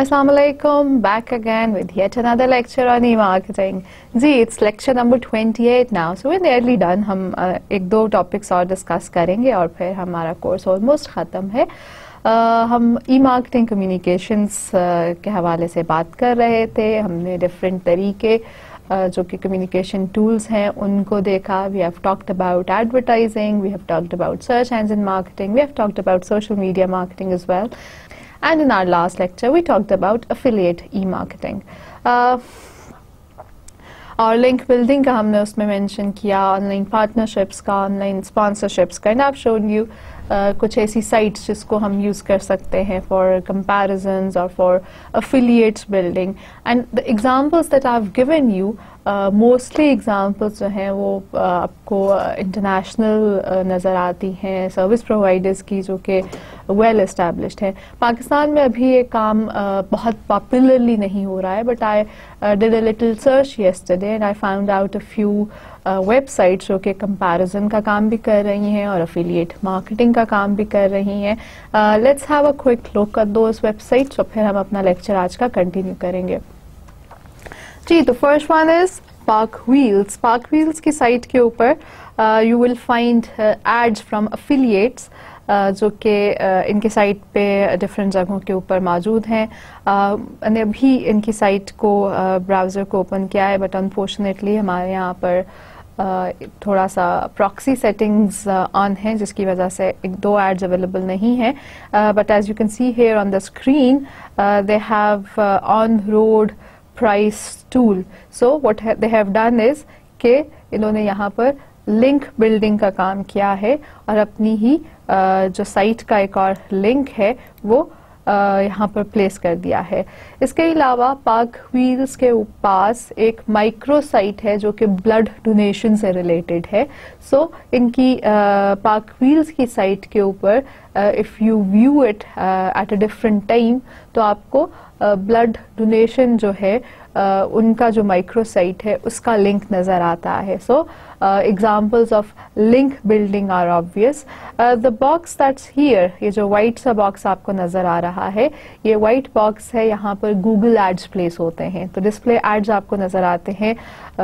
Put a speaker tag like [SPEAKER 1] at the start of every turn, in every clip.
[SPEAKER 1] Assalamualaikum, back again with yet another lecture on e-marketing. Ji it's lecture number 28 now, so we're nearly done. हम uh, एक दो topics और discuss करेंगे और फिर हमारा course almost ख़त्म है। uh, हम ई मार्केटिंग कम्युनिकेशंस के हवाले से बात कर रहे थे। हमने डिफरेंट तरीके uh, जो कि कम्युनिकेशन टूल्स हैं उनको देखा। We have talked about advertising we have talked about search engine marketing we have talked about social media marketing as well And in our last lecture, we talked about affiliate e-marketing. Uh, और link building का हमने उसमें mention किया online partnerships का online sponsorships का and आप shown कुछ ऐसी साइट्स जिसको हम यूज़ कर सकते हैं फॉर कंपैरिजंस और for affiliates building and the examples that I have given you mostly examples जो हैं वो uh, आपको इंटरनेशनल uh, नज़र आती हैं सर्विस प्रोवाइडर्स की जो कि वेल इस्टेब्लिश्ड है. पाकिस्तान में अभी ये काम uh, बहुत पॉपुलरली नहीं हो रहा है but I did a little search yesterday and I found out a few websites जो कि कंपैरिजन का काम भी कर रही हैं और अफिलियट मार्केटिंग का काम भी कर रही हैं। Let's have a quick look at those websites और फिर हम अपना लेक्चर आज का कंटिन्यू करेंगे। जी तो first one is PakWheels PakWheels की साइट के ऊपर you will find ads from affiliates जो कि इनकी साइट पे डिफरेंट जगहों के ऊपर मौजूद हैं। मैंने अभी इनकी साइट को ब्राउज़र को ओपन किया है बट अनफॉर्चुनेटली हमारे यहाँ पर थोड़ा सा प्रॉक्सी सेटिंग्स ऑन है, जिसकी वजह से एक दो एड्स अवेलेबल नहीं है। But as you can see here on the screen they have on road price tool so what they have done is के इन्होंने यहाँ पर लिंक बिल्डिंग का काम किया है और अपनी ही जो साइट का एक और लिंक है वो यहाँ पर प्लेस कर दिया है। इसके अलावा पाक व्हील्स के पास एक माइक्रो साइट है जो कि ब्लड डोनेशन से रिलेटेड है। सो so, इनकी पाक व्हील्स की साइट के ऊपर if you view it at a different time तो आपको ब्लड डोनेशन जो है उनका जो माइक्रो साइट है, उसका लिंक नज़र आता है। So examples of link building are obvious the box that's here ये जो व्हाइट सा बॉक्स आपको नज़र आ रहा है, ये व्हाइट बॉक्स है, यहाँ पर गूगल एड्स प्लेस होते हैं। तो डिस्प्ले एड्स आपको नज़र आते हैं।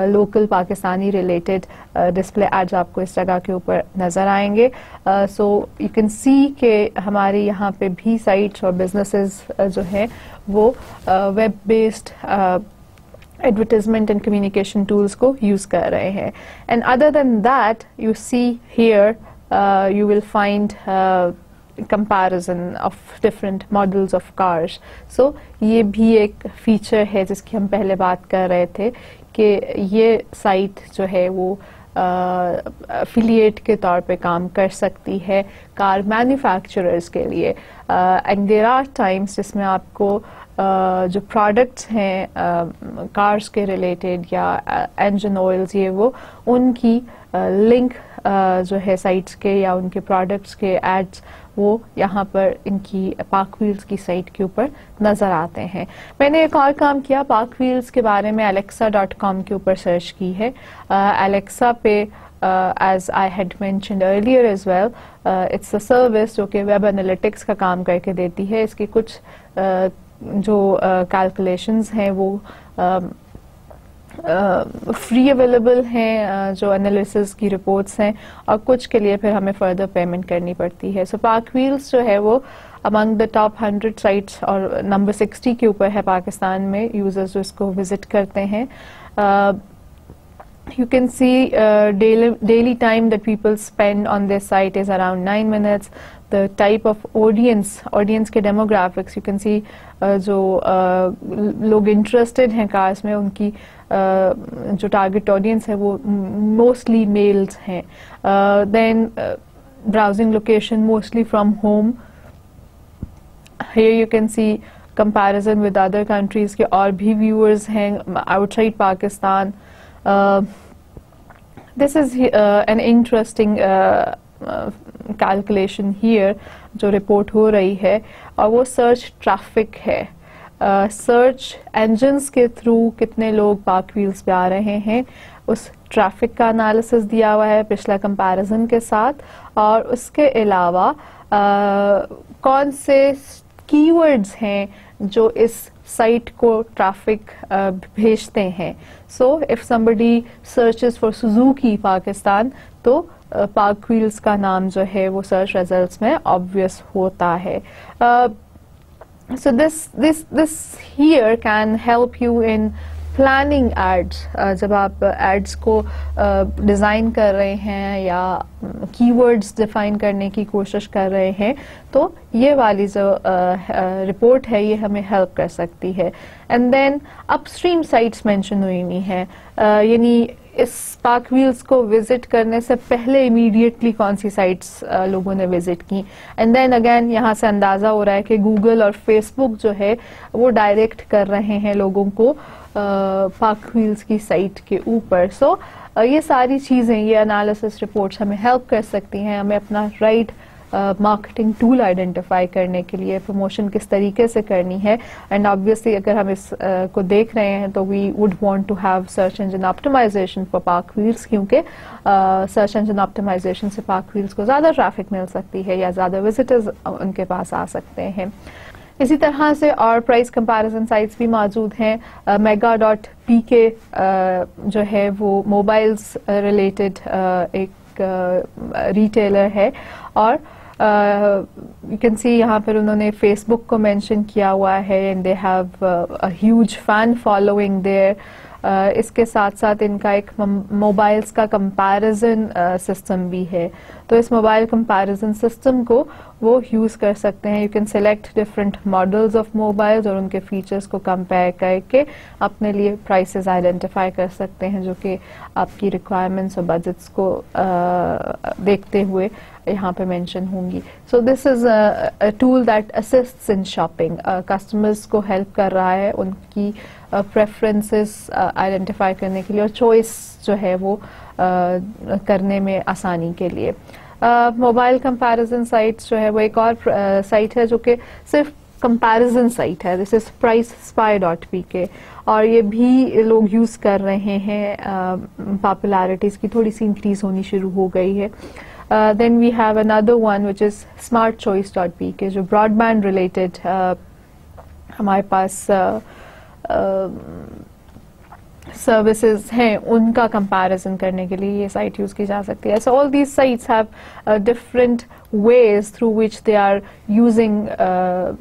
[SPEAKER 1] Local Pakistani related display ads आपको इस जगह के ऊपर नज़र आएँगे। सो यू कैन सी के हमारे यहाँ पे भी साइट्स और बिजनेसेस जो हैं, वो web based advertisement and communication tools को यूज़ कर रहे हैं. And other than that you see here you will find comparison of different models of cars so ये भी एक फीचर है जिसकी हम पहले बात कर रहे थे कि ये साइट जो है वो अफिलिएट uh, के तौर पे काम कर सकती है कार मैन्युफैक्चरर्स के लिए. एंड देर आर टाइम्स जिसमें आपको जो प्रोडक्ट्स हैं कार्स के रिलेटेड या इंजन ऑयल्स ये वो उनकी लिंक जो है साइट्स के या उनके प्रोडक्ट्स के एड्स वो यहाँ पर इनकी पाक व्हील्स की साइट के ऊपर नज़र आते हैं। मैंने एक और काम किया पाक व्हील्स के बारे में अलेक्सा डॉट कॉम के ऊपर सर्च की है। अलेक्सा पे as I had mentioned earlier as well it's a service जो कि वेब एनालिटिक्स का काम करके देती है। इसकी कुछ uh, जो कैलकुलेशंस हैं वो फ्री अवेलेबल हैं जो एनालिसिस की रिपोर्ट्स हैं और कुछ के लिए फिर हमें फर्दर पेमेंट करनी पड़ती है। सो पार्क व्हील्स जो है वो among the top hundred sites और नंबर सिक्सटी के ऊपर है पाकिस्तान में यूज़र्स जो इसको विज़िट करते हैं। see uh, daily, daily time that people spend on this site is around 9 minutes. The type of audience audience के demographics you can see uh, जो लोग इंटरेस्टेड हैं कार्स में उनकी जो टारगेट ऑडियंस है वो मोस्टली मेल्स हैं then browsing location mostly from home here you can see comparison with other countries के और भी viewers हैं outside Pakistan uh, this is uh, an interesting uh, calculation here जो रिपोर्ट हो रही है और वो सर्च ट्रैफ़िक है। सर्च uh, इंजन्स के थ्रू कितने लोग पार्क व्हील्स पे आ रहे हैं उस ट्रैफ़िक का एनालिसिस दिया हुआ है पिछला कंपैरिजन के साथ और उसके अलावा uh, कौन से कीवर्ड्स हैं जो इस साइट को ट्रैफ़िक भेजते हैं। So if somebody searches for Suzuki Pakistan तो पार्क व्हील्स का नाम जो है, वो सर्च रिजल्ट्स में ऑब्वियस होता है। so this this this here can help you in planning ads जब आप एड्स को डिज़ाइन कर रहे हैं या कीवर्ड्स डिफाइन करने की कोशिश कर रहे हैं तो ये वाली जो रिपोर्ट है, ये हमें हेल्प कर सकती है। And then upstream sites mention हुई हुई हैं। यानी इस पार्क व्हील्स को विज़िट करने से पहले इमीडिएटली कौन सी साइट्स लोगों ने विज़िट की? एंड देन अगेन यहाँ से अंदाज़ा हो रहा है कि गूगल और फेसबुक जो है वो डायरेक्ट कर रहे हैं लोगों को पार्क व्हील्स की साइट के ऊपर। सो so, ये सारी चीज़ें ये एनालिसिस रिपोर्ट्स हमें हेल्प कर सकती हैं हमें अपना right right marketing tool identify करने के लिए प्रमोशन किस तरीके से करनी है? एंड ऑब्वियसली अगर हम इस uh, को देख रहे हैं तो we would want to have search engine optimisation for PakWheels क्योंकि सर्च इंजन ऑप्टिमाइजेशन से पार्क व्हील्स को ज़्यादा ट्रैफ़िक मिल सकती है या ज़्यादा विजिटर्स उनके पास आ सकते हैं। इसी तरह से और प्राइस कंपैरिजन साइट्स भी मौजूद हैं। मेगा डॉट पी के जो है वो मोबाइल्स रिलेटेड एक रिटेलर है। और यू कैन सी यहाँ पर उन्होंने फेसबुक को मेंशन किया हुआ है and they have a huge fan following there इसके साथ साथ इनका एक मोबाइल्स का कंपैरिजन सिस्टम भी है। तो इस मोबाइल कंपैरिजन सिस्टम को वो यूज़ कर सकते हैं। You can select different models of mobiles और उनके फीचर्स को कंपेयर करके अपने लिए प्राइसेस आइडेंटिफाई कर सकते हैं जो कि आपकी रिक्वायरमेंट्स और बजट्स को uh, देखते हुए यहाँ पे मेंशन होंगी। So this is a tool that assist in shopping customers को हेल्प कर रहा है उनकी प्रेफरेंसेस uh, आइडेंटिफाई uh, करने के लिए और चॉइस जो है वो uh, करने में आसानी के लिए। मोबाइल कंपैरिजन साइट्स जो है वो एक और साइट uh, है जो कि सिर्फ़ कंपैरिजन साइट है। This is price spy dot P K और ये भी लोग यूज़ कर रहे हैं पॉपुलैरिटीज uh, की थोड़ी सी इंक्रीज होनी शुरू हो गई है। Then we have another one which is smart choice dot P K जो ब्रॉडबैंड रिलेटेड हमारे पास सर्विसेज़ हैं उनका कंपैरिजन करने के लिए ये साइट यूज़ की जा सकती है। So all these sites have different ways through which they are using uh,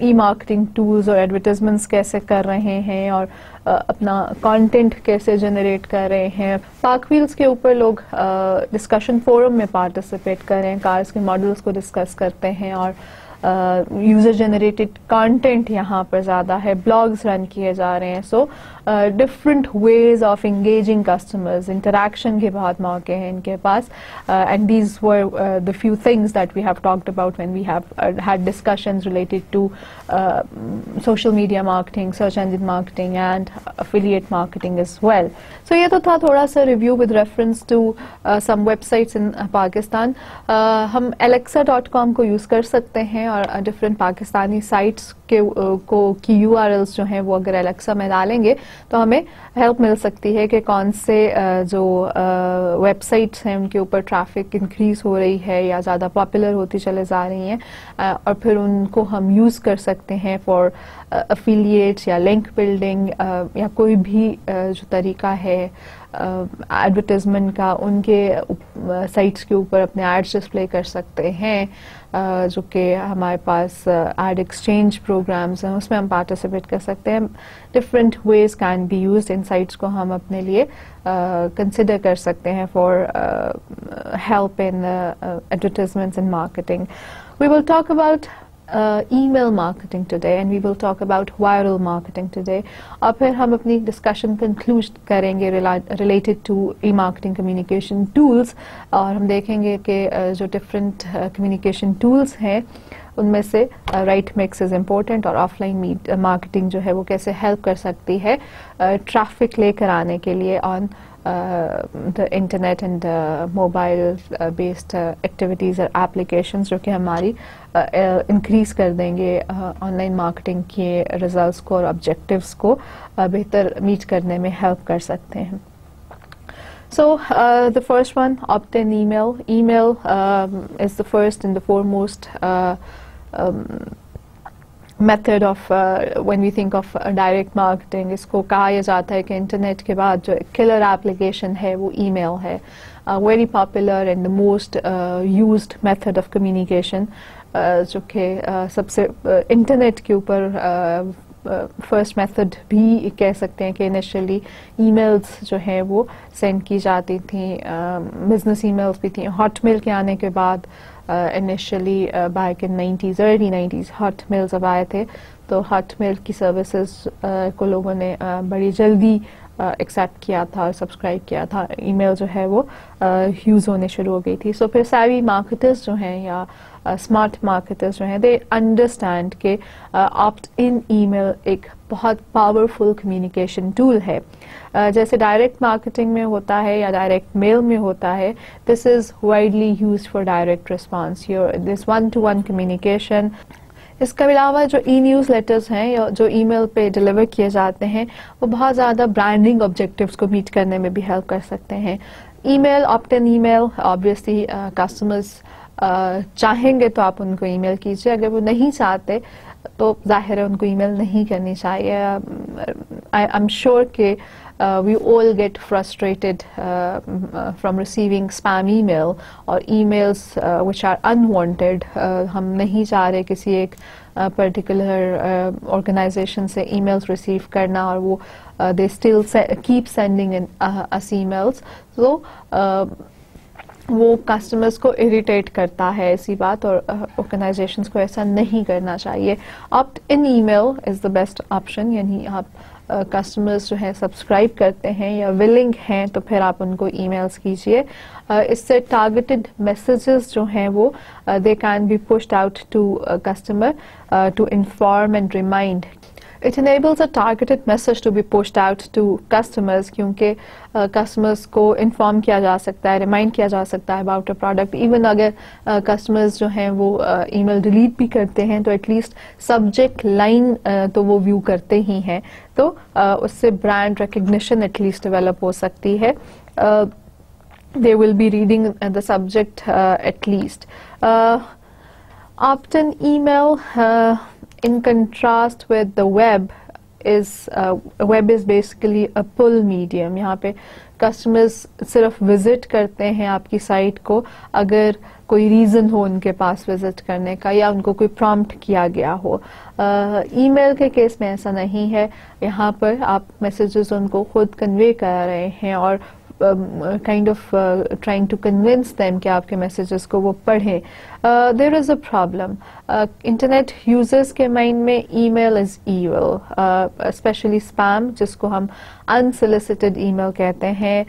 [SPEAKER 1] e-marketing tools और advertisements कैसे कर रहे हैं और uh, अपना content कैसे generate कर रहे हैं पार्क व्हील्स के ऊपर लोग डिस्कशन uh, फोरम में पार्टिसिपेट कर रहे हैं कार्स के मॉडल्स को डिस्कस करते हैं और यूज़र जनरेटेड कंटेंट यहाँ पर ज़्यादा है ब्लॉग्स रन किए जा रहे हैं so different ways of engaging customers interaction के बहुत मौके हैं इनके पास and these were the few things that we have talked about when we have had discussions related to social media marketing search engine marketing and affiliate marketing as well. So, ये तो था थोड़ा सा review with reference to some websites in Pakistan हम alexa.com को use कर सकते हैं डिफरेंट पाकिस्तानी साइट्स के को, की यू जो हैं, वो अगर एलेक्सा में डालेंगे तो हमें हेल्प मिल सकती है कि कौन से जो वेबसाइट्स हैं, उनके ऊपर ट्रैफ़िक इंक्रीज हो रही है या ज़्यादा पॉपुलर होती चले जा रही हैं और फिर उनको हम यूज़ कर सकते हैं फॉर अफिलिएट्स या लिंक बिल्डिंग या कोई भी जो तरीका है एडवर्टीजमेंट का, उनके साइट्स के ऊपर अपने एड्स डिस्प्ले कर सकते हैं। जो कि हमारे पास एड एक्सचेंज प्रोग्राम्स हैं, उसमें हम पार्टिसिपेट कर सकते हैं। Different ways can be use in sites को हम अपने लिए कंसिडर कर सकते हैं for help in advertisements in marketing we will talk about uh, email marketing today and we will talk about viral marketing today और फिर हम अपनी discussion conclude करेंगे related to e-marketing communication tools और हम देखेंगे कि uh, जो different uh, communication tools हैं उनमें से राइट मिक्स इज़ इम्पोर्टेंट और ऑफलाइन मार्केटिंग जो है वो कैसे हेल्प कर सकती है ट्रैफ़िक uh, लेकर आने के लिए on the internet and mobile based activities और एप्लीकेशंस जो कि हमारी इंक्रीज कर देंगे ऑनलाइन मार्केटिंग के रिजल्ट्स को और ऑब्जेक्टिव्स को बेहतर मीट करने में हेल्प कर सकते हैं So uh, the first one, opt-in email. Email um, is the first and the foremost uh, um, method of when we think of direct marketing इसको कहा जाता है कि इंटरनेट के बाद जो किलर एप्लीकेशन है वो ईमेल है। Very popular and the most used method of communication जो कि uh, सबसे इंटरनेट uh, के ऊपर फ़र्स्ट uh, मेथड भी कह सकते हैं कि इनिशियली ईमेल्स जो हैं वो सेंड की जाती थी। बिज़नेस ईमेल्स भी थी। हॉटमेल के आने के बाद initially back in nineties early nineties mails अब आए थे तो हॉट मेल की सर्विसेज़ को लोगों ने uh, बड़ी जल्दी एक्सेप्ट uh, किया था और सब्सक्राइब किया था ईमेल जो है वो यूज़ होने शुरू हो गई थी। सो so, फिर सारी मार्केटर्स जो हैं या स्मार्ट मार्केटर्स जो हैं दे अंडरस्टैंड के ऑप्ट इन ईमेल एक बहुत पावरफुल कम्युनिकेशन टूल है. Uh, जैसे डायरेक्ट मार्केटिंग में होता है या डायरेक्ट मेल में होता है this is widely use for direct response your this one to one communication इसके अलावा जो ई न्यूज़ लेटर्स हैं जो ईमेल पे डिलीवर किए जाते हैं वो बहुत ज़्यादा ब्रांडिंग ऑब्जेक्टिव्स को मीट करने में भी हेल्प कर सकते हैं. Email opt in email obviously customers चाहेंगे तो आप उनको ईमेल कीजिए अगर वो नहीं चाहते तो ज़ाहिर है उनको ईमेल नहीं करनी चाहिए। आई एम श्योर कि we all get frustrated from receiving spam email और ईमेल्स विच आर अनवांटेड हम नहीं चाह रहे किसी एक पर्टिकुलर uh, ऑर्गेनाइजेशन uh, से ईमेल्स रिसीव करना और वो they still keep sending in us emails तो वो कस्टमर्स को इरिटेट करता है ऐसी बात और ऑर्गेनाइजेशन uh, को ऐसा नहीं करना चाहिए। Opt in email is the best option यानी आप कस्टमर्स uh, जो है सब्सक्राइब करते हैं या विलिंग हैं तो फिर आप उनको ईमेल्स कीजिए। Uh, इससे टारगेटेड मैसेजेस जो हैं वो they can be pushed out to customer to inform and remind It enables a targeted message to be pushed out to customers क्योंकि कस्टमर्स uh, को इन्फॉर्म किया जा सकता है रिमाइंड किया जा सकता है अबाउट अ प्रोडक्ट इवन अगर कस्टमर्स uh, जो हैं वो ईमेल uh, डिलीट भी करते हैं तो एटलीस्ट सब्जेक्ट लाइन तो वो व्यू करते ही हैं. तो उससे ब्रांड रिकग्निशन एटलीस्ट डेवलप हो सकती है. They will be reading the subject uh, at least. Uh, often email uh, in contrast with the web is uh, web is basically a pull medium. यहाँ पे customers सिर्फ़ visit करते हैं आपकी site को अगर कोई रीज़न हो उनके पास विज़िट करने का या उनको कोई प्रॉम्प्ट किया गया हो। Uh, के केस में ऐसा नहीं है। यहाँ पर आप मैसेजेस उनको खुद कन्वे कर रहे हैं और kind of trying to convince them कि आपके मैसेजेस को वो पढ़ें there is a problem internet users के माइंड में email is email specially spam जिसको हम अनसोलिसिटेड ईमेल कहते हैं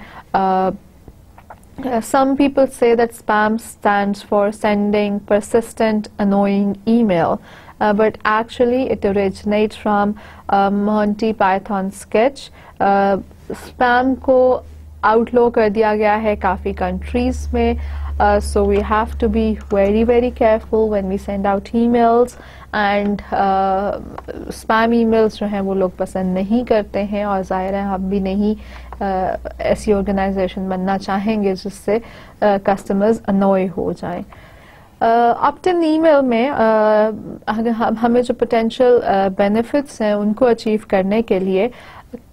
[SPEAKER 1] uh, some people say that spam stands for sending persistent annoying email uh, but actually it originates from uh, Monty Python sketch uh, spam को आउटलो कर दिया गया है काफ़ी कंट्रीज़ में। So we have to be very very careful when we send out emails and spam emails जो हैं वो लोग पसंद नहीं करते हैं और ज़ाहिर है हम भी नहीं uh, ऐसी ऑर्गेनाइजेशन बनना चाहेंगे जिससे कस्टमर्स uh, अनोय हो जाएँ। अपटन uh, ईमेल में uh, हमें जो पोटेंशियल बेनिफिट्स uh, हैं उनको अचीव करने के लिए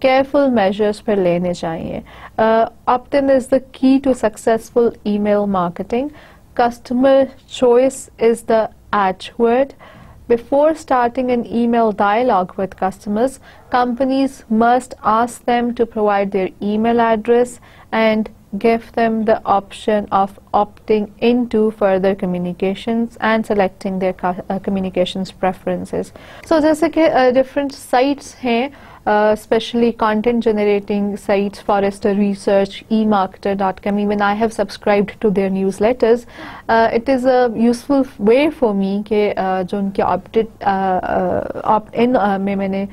[SPEAKER 1] careful measures पर लेने चाहिए uh, opt-in is the key to successful email marketing customer choice is the watchword before starting an email dialogue with customers companies must ask them to provide their email address and give them the option of opting into further communications and selecting their uh, communications preferences. So जैसे कि uh, different sites हैं uh, especially content generating sites, Forrester Research, eMarketer.com. Even I have subscribed to their newsletters. Uh, it is a useful way for me कि uh, जो उनके opted opt in में मैंने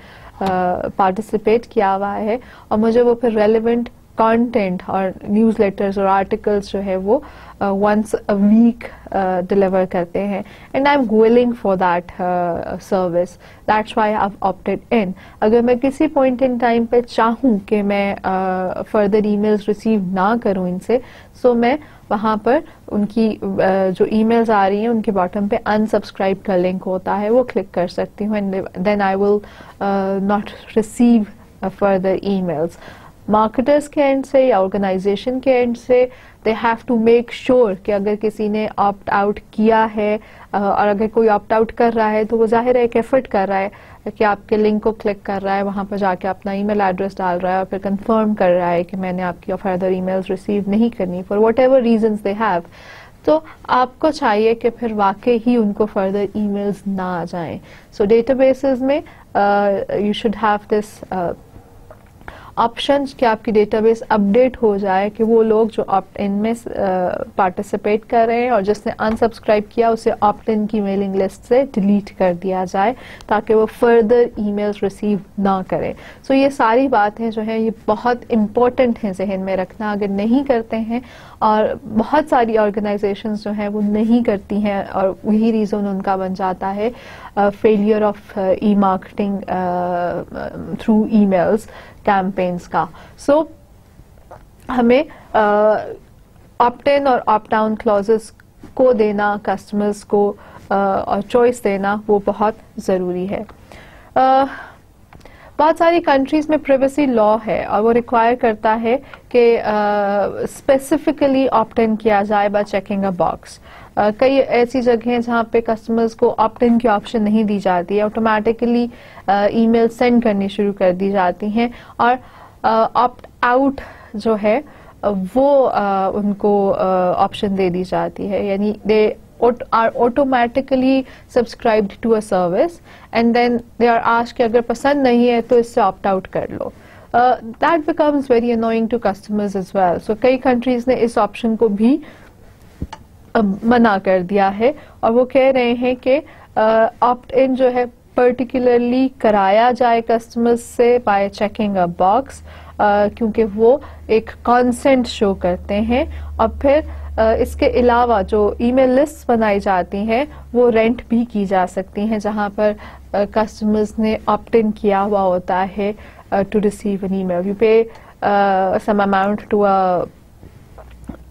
[SPEAKER 1] participate किया हुआ है और मुझे वो फिर रेलिवेंट कंटेंट और न्यूज़लेटर्स और आर्टिकल्स जो है वो वंस अ वीक डिलीवर करते हैं. And I am willing for that service that's why I opted in अगर मैं किसी पॉइंट इन टाइम पे चाहूँ कि मैं uh, ईमेल्स रिसीव ना करूँ इनसे so मैं वहाँ पर उनकी uh, जो ईमेल्स आ रही हैं उनके बॉटम पे अनसब्सक्राइब का लिंक होता है वो क्लिक कर सकती हूँ. And then I will not receive further emails marketers के एंड से या ऑर्गेनाइजेशन के एंड से they have to make sure कि अगर किसी ने ऑप्ट आउट किया है और अगर कोई ऑप्ट आउट कर रहा है तो वो ज़ाहिर है एक एफर्ट कर रहा है कि आपके लिंक को क्लिक कर रहा है, वहाँ पर जाके अपना ईमेल एड्रेस डाल रहा है और फिर कंफर्म कर रहा है कि मैंने आपकी फर्दर ईमेल्स रिसीव नहीं करनी for whatever reason they have तो आपको चाहिए कि फिर वाकई ही उनको फर्दर ईमेल्स ना आ जाएँ। सो डेटाबेसेस में you should have this option कि आपकी डेटाबेस अपडेट हो जाए कि वो लोग जो ऑप्ट इन में पार्टिसिपेट कर रहे हैं और जिसने अनसब्सक्राइब किया, उसे ऑप्ट इन की मेलिंग लिस्ट से डिलीट कर दिया जाए ताकि वो फर्दर ईमेल्स रिसीव ना करें। सो so ये सारी बातें जो है, ये बहुत इंपॉर्टेंट हैं जहन में रखना। अगर नहीं करते हैं और बहुत सारी ऑर्गेनाइजेशन जो हैं, वो नहीं करती हैं और वही रीज़न उनका बन जाता है failure of e marketing through emails campaigns का। सो so, हमें ऑप्ट इन और ऑप्ट डाउन क्लॉजेस को देना कस्टमर्स को और चॉइस देना वो बहुत ज़रूरी है। बहुत सारी कंट्रीज़ में प्रिवेसी लॉ है और वो रिक्वायर करता है कि स्पेसिफिकली ऑप्ट इन किया जाए बाय चेकिंग अ बॉक्स कई ऐसी जगह हैं जहाँ पे कस्टमर्स को ऑप्ट इन की ऑप्शन नहीं दी जाती है। ऑटोमेटिकली ईमेल सेंड करनी शुरू कर दी जाती हैं और ऑप्ट आउट जो है वो uh, उनको ऑप्शन दे दी जाती है। यानी दे are automatically subscribed to a service and then they are asked कि अगर पसंद नहीं है तो इससे opt out कर लो। That becomes very annoying to customers as well so कई कंट्रीज़ ने इस ऑप्शन को भी मना कर दिया है और वो कह रहे हैं कि ऑप्ट इन जो है पर्टिकुलरली कराया जाए कस्टमर्स से बाय चेकिंग अ बॉक्स क्योंकि वो एक कॉन्सेंट शो करते हैं और फिर uh, इसके अलावा जो ईमेल लिस्ट बनाई जाती हैं वो रेंट भी की जा सकती हैं जहाँ पर कस्टमर्स ने ऑप्ट इन किया हुआ होता है to receive an email you pay some amount to a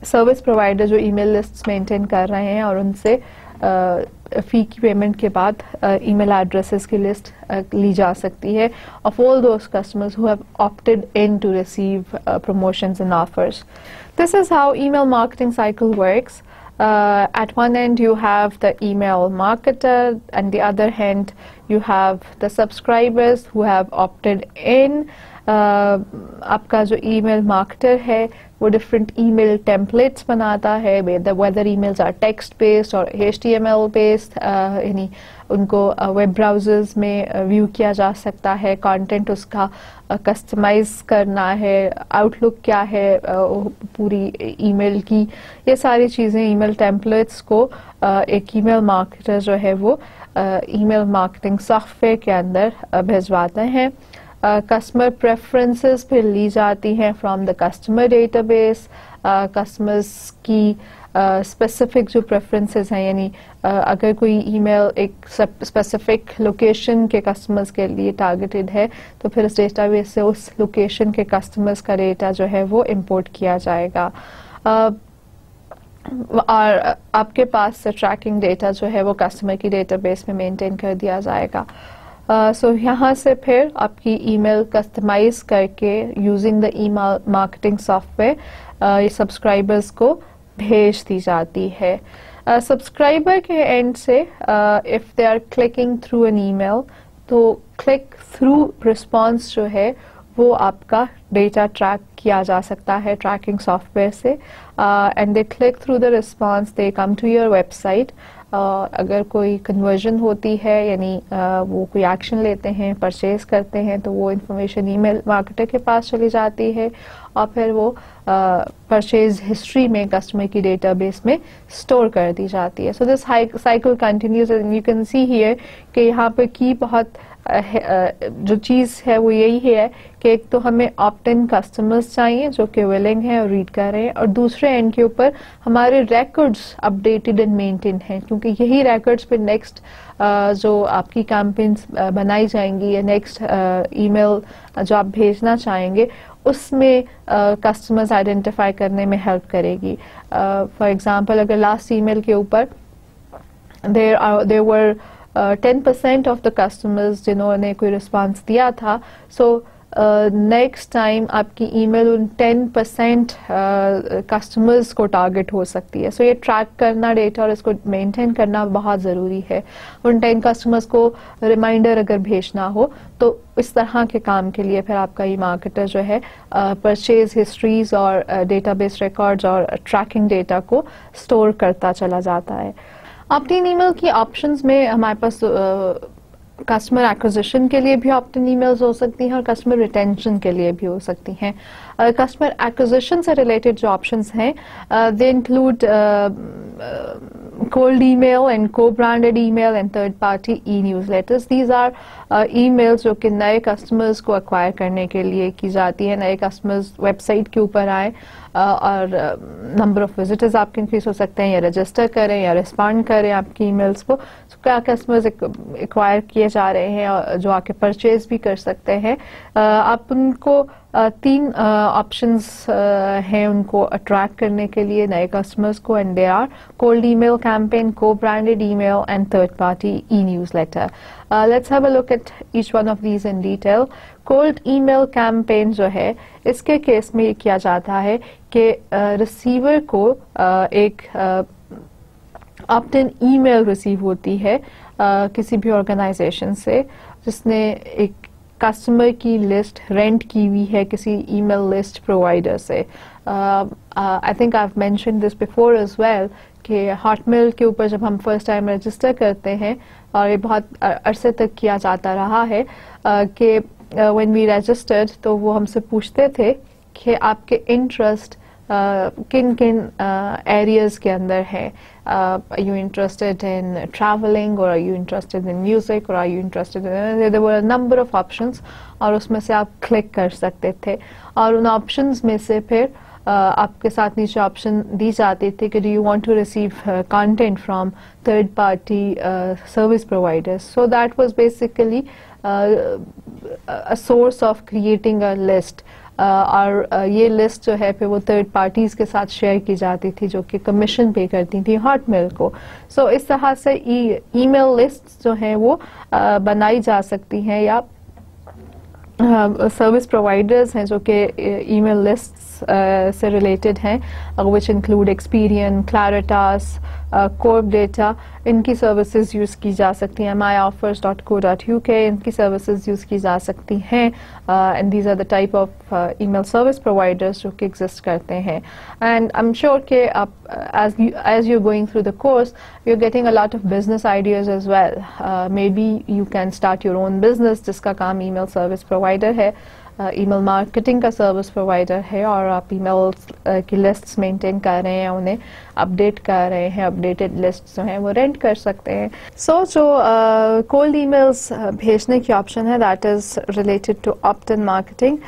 [SPEAKER 1] service provider जो ई मेल लिस्ट मेंटेन कर रहे हैं और उनसे फ़ी की पेमेंट के बाद ई मेल एड्रेसेस की लिस्ट ली जा सकती है। Of all those customers who have opted in to receive promotions and offers this is how email marketing cycle works at one end you have the email marketer and the other hand you have the subscribers who have opted in आपका जो email marketer है वो different email templates बनाता है whether emails are text based और H T M L based यानी उनको web uh, browsers में व्यू uh, किया जा सकता है कंटेंट उसका कस्टमाइज uh, करना है आउटलुक क्या है पूरी ईमेल की ये सारी चीज़ें ईमेल टेम्पलेट्स को एक ईमेल मार्केटर जो है वो ईमेल मार्केटिंग सॉफ्टवेयर के अंदर भिजवाते हैं। कस्टमर प्रेफरेंसेस फिर ली जाती हैं from the customer database customers की स्पेसिफिक uh, जो प्रेफरेंसेस हैं यानी uh, अगर कोई ईमेल एक स्पेसिफिक लोकेशन के कस्टमर्स के लिए टारगेटेड है तो फिर इस डेटाबेस से उस लोकेशन के कस्टमर्स का डेटा जो है वो इंपोर्ट किया जाएगा। Uh, और आपके पास ट्रैकिंग डेटा जो है वो कस्टमर की डेटाबेस में मेंटेन कर दिया जाएगा। सो uh, यहाँ से फिर आपकी ईमेल कस्टमाइज करके using the email marketing software subscribers को भेज दी जाती है। सब्सक्राइबर uh, के एंड से if they are clicking through an email तो क्लिक थ्रू रिस्पॉन्स जो है वो आपका डेटा ट्रैक किया जा सकता है ट्रैकिंग सॉफ्टवेयर से। And they click through the response they come to your website अगर कोई कन्वर्जन होती है, यानी वो कोई एक्शन लेते हैं परचेज करते हैं तो वो इन्फॉर्मेशन ईमेल मार्केटर के पास चली जाती है और फिर वो परचेज हिस्ट्री में कस्टमर की डेटाबेस में स्टोर कर दी जाती है। So this cycle continues and you can see here कि यहाँ पर की बहुत जो चीज़ है वो यही है कि एक तो हमें ऑप्ट इन कस्टमर्स चाहिए जो कि विलिंग हैं और रीड कर रहे हैं और दूसरे एंड के ऊपर हमारे रिकॉर्ड्स अपडेटेड एंड मेंटेन हैं, क्योंकि यही रिकॉर्ड्स पे नेक्स्ट जो आपकी कैंपेन्स बनाई जाएँगी या नेक्स्ट ईमेल जो आप भेजना चाहेंगे, उसमें कस्टमर्स आइडेंटिफाई करने में हेल्प करेगी। फॉर एग्जांपल अगर लास्ट ईमेल के ऊपर there are there were ten percent of the customers जिन्होंने कोई रिस्पांस दिया था सो नेक्स्ट टाइम आपकी ईमेल उन टेन परसेंट कस्टमर्स को टारगेट हो सकती है। सो so, ये ट्रैक करना डेटा और इसको मेंटेन करना बहुत ज़रूरी है। उन टेन कस्टमर्स को रिमाइंडर अगर भेजना हो तो इस तरह के काम के लिए फिर आपका ई मार्केटर जो है परचेज हिस्ट्रीज और डेटाबेस रिकॉर्ड्स और ट्रैकिंग डेटा को स्टोर करता चला जाता है। अपनी ईमेल की ऑप्शंस में हमारे पास कस्टमर एक्विजिशन के लिए भी ऑप्टन ईमेल्स हो सकती हैं और कस्टमर रिटेंशन के लिए भी हो सकती हैं। कस्टमर एक्विजिशन से रिलेटेड जो ऑप्शंस हैं they include cold email and co-branded email and third party e-newsletters. These are uh, emails जो कि नए कस्टमर्स को अक्वायर करने के लिए की जाती है नए कस्टमर्स वेबसाइट के ऊपर आए। और नंबर ऑफ़ विजिटर्स आपके इंक्रीज हो सकते हैं या रजिस्टर करें या रिस्पॉन्ड करें आपकी ईमेल्स को। So, क्या कस्टमर्स एक्वायर किए जा रहे हैं जो आके परचेज भी कर सकते हैं? आप उनको तीन ऑप्शंस हैं उनको अट्रैक्ट करने के लिए नए कस्टमर्स को and they are cold email campaign co branded email and third party e newsletter let's have a look at each one of these in detail cold email campaign जो है इसके केस में ये किया जाता है कि रिसीवर को एक ऑप्ट इन ईमेल रिसीव होती है किसी भी ऑर्गेनाइजेशन से जिसने एक कस्टमर की लिस्ट रेंट की हुई है किसी ईमेल लिस्ट प्रोवाइडर से। I think I mention this before as well कि हॉटमेल के ऊपर जब हम फ़र्स्ट टाइम रजिस्टर करते हैं और ये बहुत अरसे तक किया जाता रहा है uh, कि व्हेन वी रजिस्टर्ड तो वो हमसे पूछते थे कि आपके इंटरेस्ट किन किन एरियाज़ के अंदर है? interested in traveling or are you interested in music or are you interested in there were a number of और उसमें से आप क्लिक कर सकते थे। और उन ऑप्शंस में से फिर uh, आपके साथ नीचे ऑप्शन दी जाती थी कि do you want to receive content from third party service providers so that was basically a source of creating a list और ये लिस्ट जो है फिर वो थर्ड पार्टीज़ के साथ शेयर की जाती थी जो कि कमीशन पे करती थी हॉटमेल को. सो so, इस तरह से ईमेल लिस्ट जो है वो बनाई जा सकती हैं या सर्विस प्रोवाइडर्स हैं जो कि ईमेल लिस्ट से रिलेटेड हैं which include Experian Claritas Corp data इनकी सर्विसेज़ यूज़ की जा सकती हैं। My offers dot co dot U K इनकी सर्विसेज़ यूज़ की जा सकती हैं। And these are the type of email service providers जो कि एग्जिस्ट करते हैं। एंड आई एम श्योर के आप as you going through the course you are getting a lot of business ideas as well maybe you can start your own business जिसका काम email service provider है। Email marketing का service provider है और आप email की lists maintain कर रहे हैं उन्हें अपडेट कर रहे हैं अपडेटेड लिस्ट जो हैं वो रेंट कर सकते हैं। सो so, जो कोल्ड uh, ईमेल्स भेजने की ऑप्शन है that is related to opt in marketing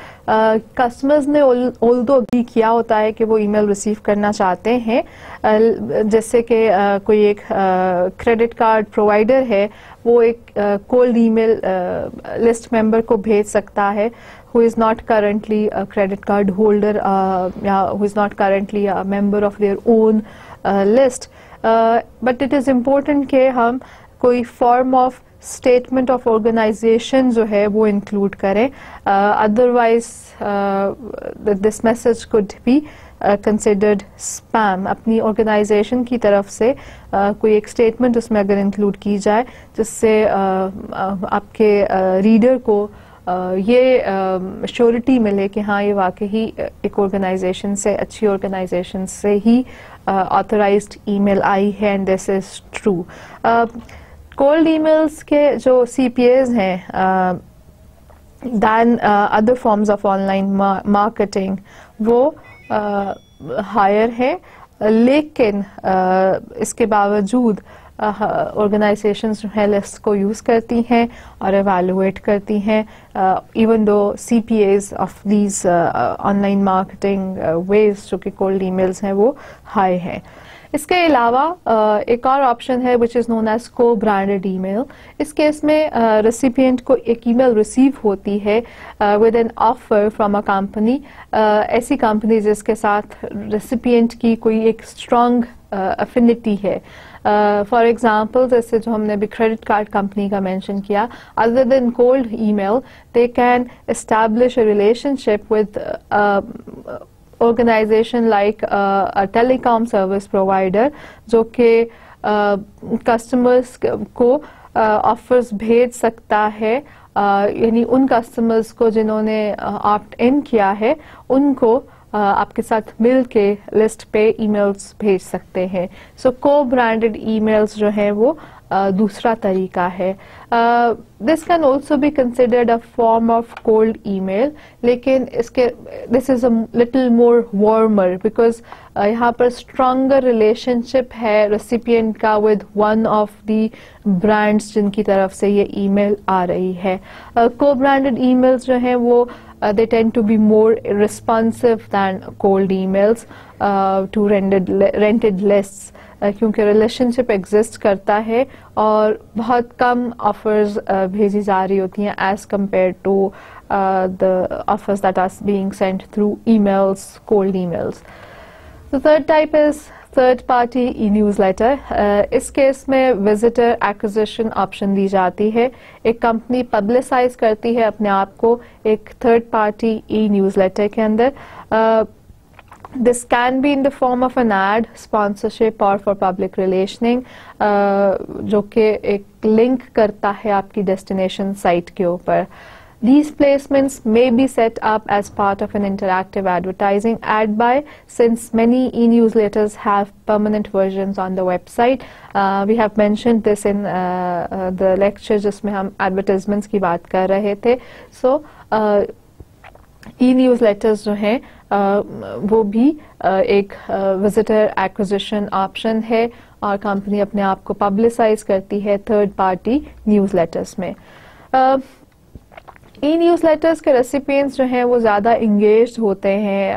[SPEAKER 1] customers ने ओल्दो भी किया होता है कि वो ईमेल रिसीव करना चाहते हैं uh, जैसे कि uh, कोई एक क्रेडिट कार्ड प्रोवाइडर है वो एक कोल्ड ईमेल लिस्ट मेंबर को भेज सकता है। who is not currently a credit card holder, uh, yeah, who is not currently a member of their own uh, list. Uh, but it is important कि हम कोई form of statement of organization जो है वो include करें. Otherwise, this message could be considered spam अपनी organisation की तरफ से uh, कोई एक स्टेटमेंट उसमें अगर इंक्लूड की जाए जिससे uh, आपके रीडर uh, को ये श्योरिटी मिले कि हाँ ये वाकई एक ऑर्गेनाइजेशन से अच्छी ऑर्गेनाइजेशन से ही ऑथराइज्ड ईमेल आई है and this is true cold emails के जो सी पी एज हैं than other forms of online marketing वो हायर uh, है. लेकिन uh, इसके बावजूद ऑर्गेनाइजेशंस जो है लिस्ट को यूज़ करती हैं और एवेलुएट करती हैं। Even though C P As of these online marketing ways जो कि कोल्ड ईमेल्स हैं, वो हाई हैं। इसके अलावा एक और ऑप्शन है which is known as co branded email इस केस में रेसिपिएंट को एक ईमेल रिसीव होती है with an offer from a company ऐसी कंपनी जिसके साथ रेसिपियंट की कोई एक स्ट्रॉन्ग अफिनिटी है। फॉर एग्ज़ाम्पल जैसे जो हमने अभी क्रेडिट कार्ड कंपनी का मेंशन किया other than cold email they can establish a relationship with organization like telecom service provider जो कि कस्टमर्स uh, को ऑफर्स uh, भेज सकता है। uh, यानी उन कस्टमर्स को जिन्होंने ऑप्ट इन किया है उनको आपके साथ मिल के लिस्ट पे ईमेल्स भेज सकते हैं। सो को ब्रांडेड ईमेल्स जो है वो दूसरा तरीका है। This can also be considered a form of cold email लेकिन इसके this is a little more warmer because यहाँ पर स्ट्रॉन्गर रिलेशनशिप है रेसिपियंट का with one of the brands जिनकी तरफ़ से ये ईमेल आ रही है। को ब्रांडेड ईमेल्स जो हैं वो they tend to be more responsive than cold emails uh, to rented rented lists. क्योंकि रिलेशनशिप एग्जिस्ट करता है और बहुत कम ऑफर्स भेजी जा रही होती हैं as compared to the offers that are being sent through emails cold emails the third type is third party e newsletter इस केस में विजिटर एक्विजिशन ऑप्शन दी जाती है। एक कंपनी पब्लिसाइज करती है अपने आप को एक third party e newsletter के अंदर this can be in the form of an ad sponsorship और फॉर पब्लिक रिलेशनिंग जो कि एक लिंक करता है आपकी डेस्टिनेशन साइट के ऊपर। These placements may be set up as part of an interactive advertising ad buy since many e-newsletters have permanent versions on the website. Uh, we have mentioned this in uh, uh, the lecture जिसमें हम advertisements की बात कर रहे थे. So uh, e-newsletters जो हैं uh, वो भी uh, एक विजिटर एक्विजिशन ऑप्शन है और कंपनी अपने आप को पब्लिसाइज करती है थर्ड पार्टी न्यूज़लेटर्स में e news letters के रेसिपियंट्स जो हैं वो ज़्यादा इंगेज होते हैं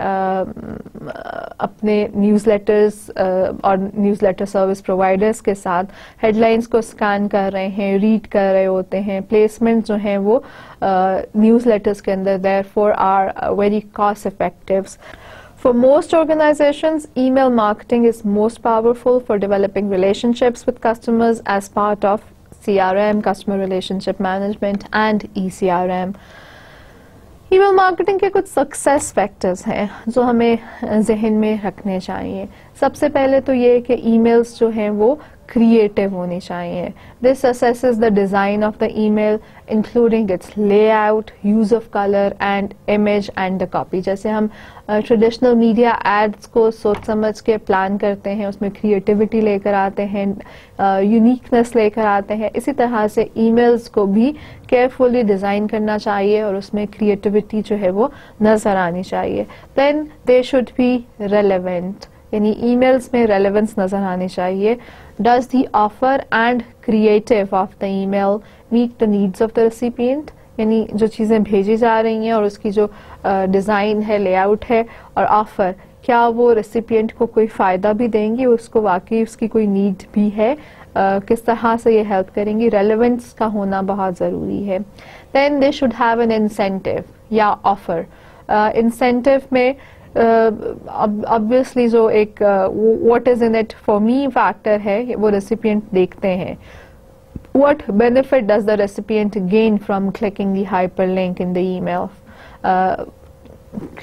[SPEAKER 1] अपने न्यूज़ लेटर्स और न्यूज़ लेटर सर्विस प्रोवाइडर्स के साथ। हेडलाइंस को स्कैन कर रहे हैं रीड कर रहे होते हैं। प्लेसमेंट जो हैं वो न्यूज़ लेटर्स के अंदर therefore are very cost effective For most organizations, email marketing is most powerful for developing relationships with customers as part of CRM, Customer Relationship Management and ECRM. Email marketing के कुछ success factors हैं जो हमें जहन में रखने चाहिए सबसे पहले तो ये कि ईमेल्स जो हैं वो creative होनी चाहिए। This assesses the design of the email, including its layout, use of color, and image and the copy. जैसे हम ट्रेडिशनल मीडिया एड्स को सोच समझ के प्लान करते हैं, उसमें क्रिएटिविटी लेकर आते हैं यूनिकनेस लेकर आते हैं, इसी तरह से ईमेल्स को भी केयरफुली डिज़ाइन करना चाहिए और उसमें क्रिएटिविटी जो है वो नज़र आनी चाहिए। Then they should be relevant यानी ईमेल्स में रेलेवेंस नज़र आनी चाहिए। Does the offer and creative of the email meet the needs of the recipient यानी जो चीज़ें भेजी जा रही हैं और उसकी जो डिज़ाइन है लेआउट है और ऑफ़र क्या वो रेसिपियंट को कोई फ़ायदा भी देंगी? उसको वाकई उसकी कोई नीड भी है? किस तरह से ये हेल्प करेंगी? रेलिवेंस का होना बहुत ज़रूरी है। Then they should have an incentive या ऑफ़र इंसेंटिव uh, में ऑब्वियसली uh, जो एक what is in it for me factor है वो रेसिपियंट देखते हैं। What benefit does the recipient gain from clicking the hyperlink in the email? Uh,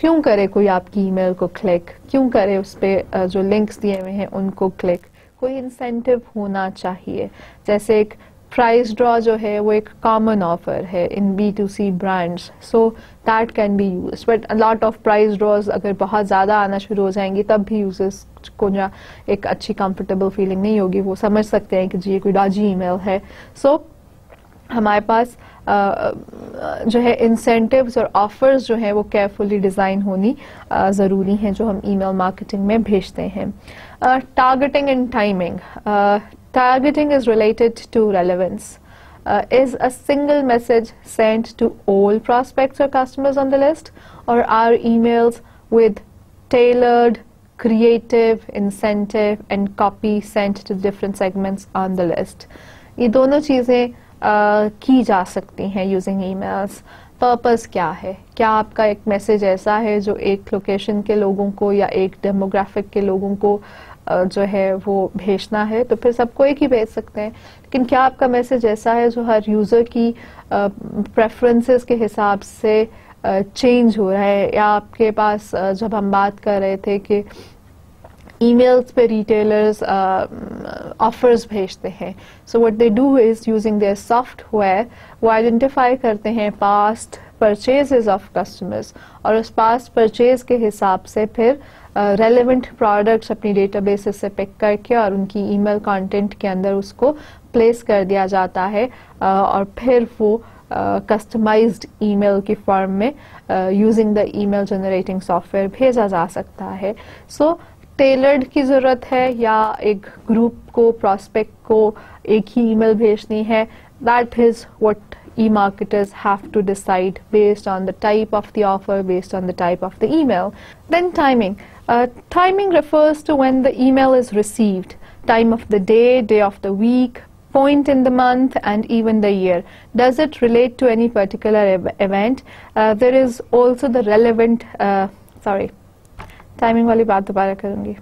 [SPEAKER 1] क्यों करे कोई आपकी ईमेल को क्लिक क्यों करे उस पर uh, जो लिंक्स दिए हुए हैं उनको क्लिक कोई इंसेंटिव होना चाहिए। जैसे एक प्राइस ड्रॉ जो है वो एक कॉमन ऑफ़र है in B to C brands so that can be use but lot of price draws अगर बहुत ज़्यादा आना शुरू हो जाएँगी तब भी यूज़र्स को जो एक अच्छी कंफर्टेबल फीलिंग नहीं होगी। वो समझ सकते हैं कि जी ये कोई डाजी ईमेल है। सो so, हमारे पास जो है इंसेंटिव्स और ऑफर्स जो हैं वो केयरफुली डिज़ाइन होनी ज़रूरी हैं जो हम ईमेल मार्केटिंग में भेजते हैं। Targeting and timing targeting is related to relevance. Uh, is a single message sent to all prospects or customers on the list or are emails with tailored creative incentive and copy sent to different segments on the list ये दोनों चीज़ें uh, की जा सकती हैं using emails purpose क्या है क्या आपका एक मैसेज ऐसा है जो एक लोकेशन के लोगों को या एक डेमोग्राफिक के लोगों को जो है, वो भेजना है तो फिर सबको एक ही भेज सकते हैं। लेकिन क्या आपका मैसेज ऐसा है जो हर यूज़र की प्रेफरेंसेस के हिसाब से चेंज हो रहा है? या आपके पास जब हम बात कर रहे थे कि ईमेल्स पे रिटेलर्स ऑफर्स भेजते हैं so what they do is using their software वो आइडेंटिफाई करते हैं पास्ट परचेजेस ऑफ़ कस्टमर्स और उस पास्ट परचेज के हिसाब से फिर रेलिवेंट uh, प्रोडक्ट्स अपनी डेटाबेस से पिक करके और उनकी ईमेल कंटेंट के अंदर उसको प्लेस कर दिया जाता है uh, और फिर वो कस्टमाइज्ड ईमेल की फॉर्म में using the email generating software भेजा जा सकता है सो so, टेलर्ड की ज़रूरत है या एक ग्रुप को प्रोस्पेक्ट को एक ही ईमेल भेजनी है that is what e-marketers have to decide based on the type of the offer, based on the type of the email. Then timing. Uh, timing refers to when the email is received, time of the day, day of the week, point in the month and even the year. Does it relate to any particular ev event? Uh, there is also the relevant, uh, sorry, timing वाली बात दोबारा करूंगी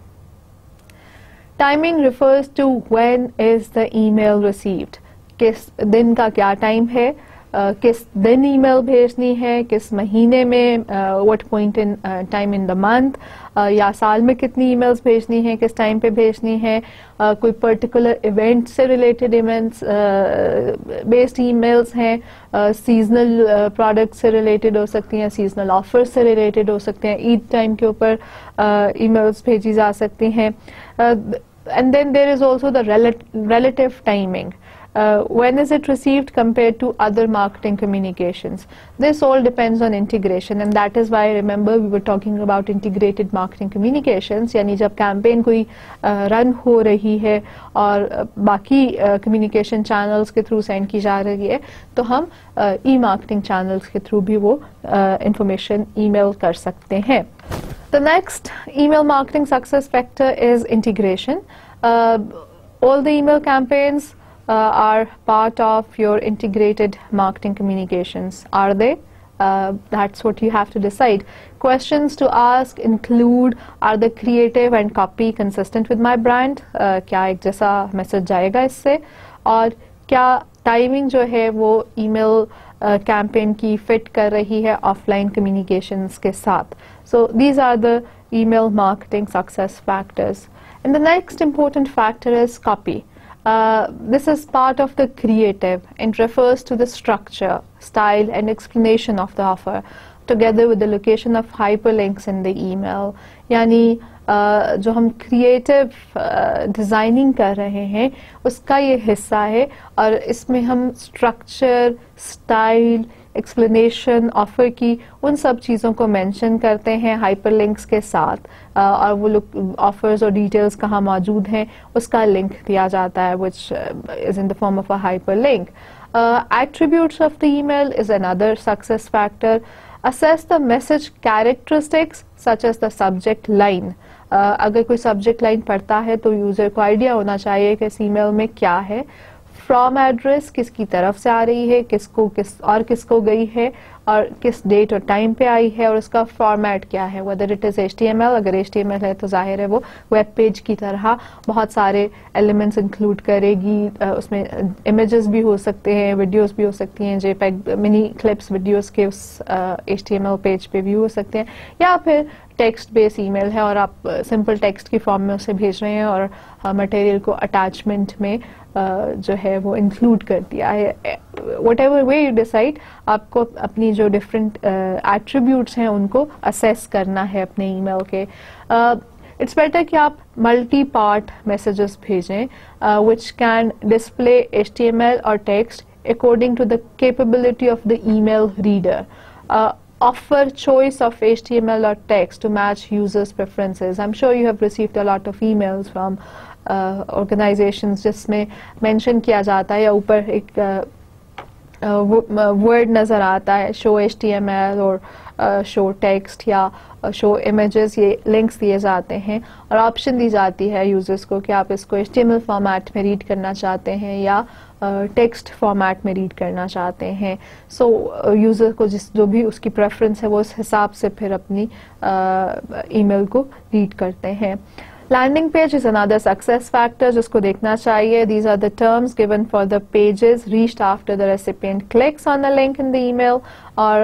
[SPEAKER 1] timing refers to when is the email received किस दिन का क्या time है किस दिन ईमेल भेजनी है किस महीने में what point in time in the month या साल में कितनी ईमेल्स भेजनी है किस टाइम पे भेजनी है uh, कोई पर्टिकुलर इवेंट से रिलेटेड इवेंट्स बेस्ड ईमेल्स हैं सीजनल प्रोडक्ट से रिलेटेड हो सकती हैं सीजनल ऑफ़र से रिलेटेड हो सकते हैं ईद टाइम के ऊपर ईमेल्स भेजी जा सकती हैं and then there is also the relative timing Uh, when is it received compared to other marketing communications? This all depends on integration and that is why remember we were talking about integrated marketing communications यानी जब campaign कोई run uh, हो रही है और uh, बाकी communication channels के through send की जा रही है तो हम e-marketing channels के through भी वो information email कर सकते हैं The next email marketing success factor is integration. Uh, all the email campaigns uh, are part of your integrated marketing communications. Are they? Uh, that's what you have to decide. Questions to ask include Are the creative and copy consistent with my brand? Uh, क्या एक जैसा message जाएगा इससे और क्या timing जो है वो ईमेल कैंपेन की फिट कर रही है ऑफलाइन कम्युनिकेशंस के साथ so these are the email marketing success factors. And the next important factor is copy. Uh, this is part of the creative and refers to the structure, style and explanation of the offer together with the location of hyperlinks in the email. यानी uh, जो हम creative designing uh, कर रहे हैं उसका ये हिस्सा है और इसमें हम स्ट्रक्चर स्टाइल एक्सप्लेनेशन ऑफ़र की, उन सब चीज़ों को मेंशन करते हैं हाइपरलिंक्स के साथ। और वो ऑफर्स और डिटेल्स कहाँ मौजूद हैं, उसका लिंक दिया जाता है which is in the form of a hyperlink attributes of the email is another success factor. Assess the message characteristics, such as the subject line. अगर कोई सब्जेक्ट लाइन पढ़ता है तो यूज़र को आइडिया होना चाहिए कि इस ईमेल में क्या है। फ्रॉम एड्रेस किसकी तरफ़ से आ रही है, किसको, किस और किसको गई है, और किस डेट और टाइम पे आई है, और उसका फॉर्मेट क्या है वेदर इट इज़ एच अगर HTML है तो ज़ाहिर है वो वेब पेज की तरह बहुत सारे एलिमेंट्स इंक्लूड करेगी उसमें इमेजेस भी हो सकते हैं वीडियोस भी हो सकती हैं जे मिनी क्लिप्स वीडियोस के उस एच पेज पे भी हो सकते हैं, या फिर टेक्स्ट बेस ईमेल है, और आप सिंपल टेक्स्ट की फॉर्म में उसे भेज रहे हैं, और मटेरियल को अटैचमेंट में जो है, वो इंक्लूड कर दिया है। Whatever way you decide आपको अपनी जो डिफरेंट एट्रीब्यूट्स हैं, उनको असेस करना है अपने ईमेल के। इट्स बेटर कि आप मल्टी पार्ट मैसेजेस भेजें विच कैन डिस्प्ले एचटीएमएल और text according to the capability of the email reader offer choice of HTML or text to match users' preferences. I'm sure you have received a lot of emails from uh, जिसमें mention किया जाता है या ऊपर एक word नज़र आता है show H T M L और शो टेक्स्ट या शो इमेजेस ये लिंक्स दिए जाते हैं और ऑप्शन दी जाती है यूज़र्स को कि आप इसको एचटीएमएल फॉर्मेट में रीड करना चाहते हैं या टेक्स्ट uh, फॉर्मेट में रीड करना चाहते हैं। सो so, यूज़र uh, को जिस जो भी उसकी प्रेफरेंस है वो उस हिसाब से फिर अपनी ईमेल uh, को रीड करते हैं। Landing page is another success factor, जिसको देखना चाहिए. These are the terms given for the pages reached after the recipient clicks on the link in the email और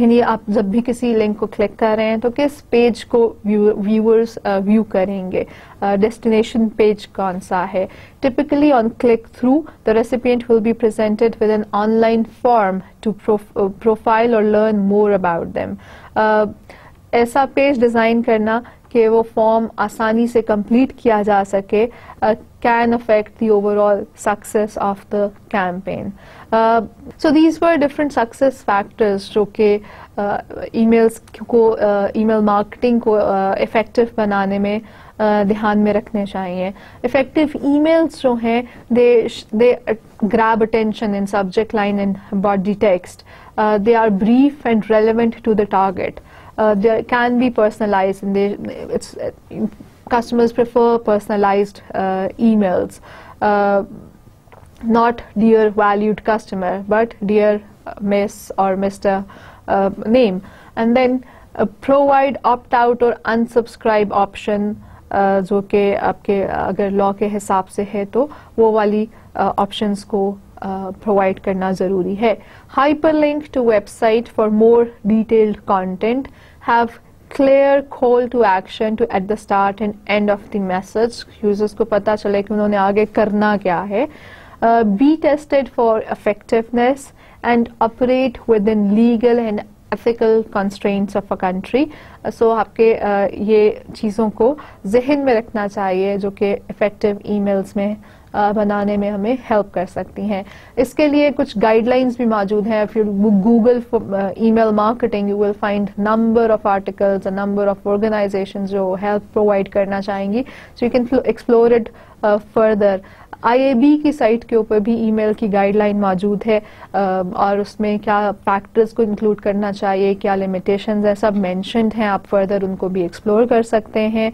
[SPEAKER 1] यानी आप जब भी किसी लिंक को क्लिक कर रहे हैं तो किस पेज को व्यूअर्स व्यू करेंगे? डेस्टिनेशन पेज कौन सा है? Typically on click through the recipient will be presented with an online form to profile और लर्न मोर अबाउट देम ऐसा पेज डिज़ाइन करना कि वो फॉर्म आसानी से कंप्लीट किया जा सके can affect the overall success of the campaign so these were different success factors जो कि ईमेल्स uh, को ईमेल uh, मार्केटिंग को इफ़ेक्टिव uh, बनाने में ध्यान में रखने चाहिए इफ़ेक्टिव ईमेल्स जो हैं they they attention in subject line and body text. Uh, they are brief and relevant to the target. uh, they can be personalized and they, it's, uh, customers prefer personalized uh, emails. Uh, not dear valued customer, but dear Miss or Mr. Uh, name. And then provide opt-out or unsubscribe option जो कि आपके अगर law के हिसाब से है तो वो वाली ऑप्शंस को प्रोवाइड करना ज़रूरी है। Hyperlink to website for more detailed content have clear call to action to at the start and end of the message users को पता चले कि उन्होंने आगे करना क्या है। Be tested for effectiveness and operate within legal and ethical constraints of a country so आपके ये चीज़ों को जहन में रखना चाहिए, जो कि इफ़ेक्टिव ई मेल्स में बनाने में हमें हेल्प कर सकती हैं। इसके लिए कुछ गाइडलाइंस भी मौजूद हैं। फिर Google email marketing you will find number of articles number of organization जो हेल्प प्रोवाइड करना चाहेंगी। So you can explore it further IAB की साइट के ऊपर भी ईमेल की गाइडलाइन मौजूद है। और उसमें क्या फैक्टर्स को इंक्लूड करना चाहिए, क्या लिमिटेशंस हैं, सब मेंशनड हैं। आप फर्दर उनको भी एक्सप्लोर कर सकते हैं।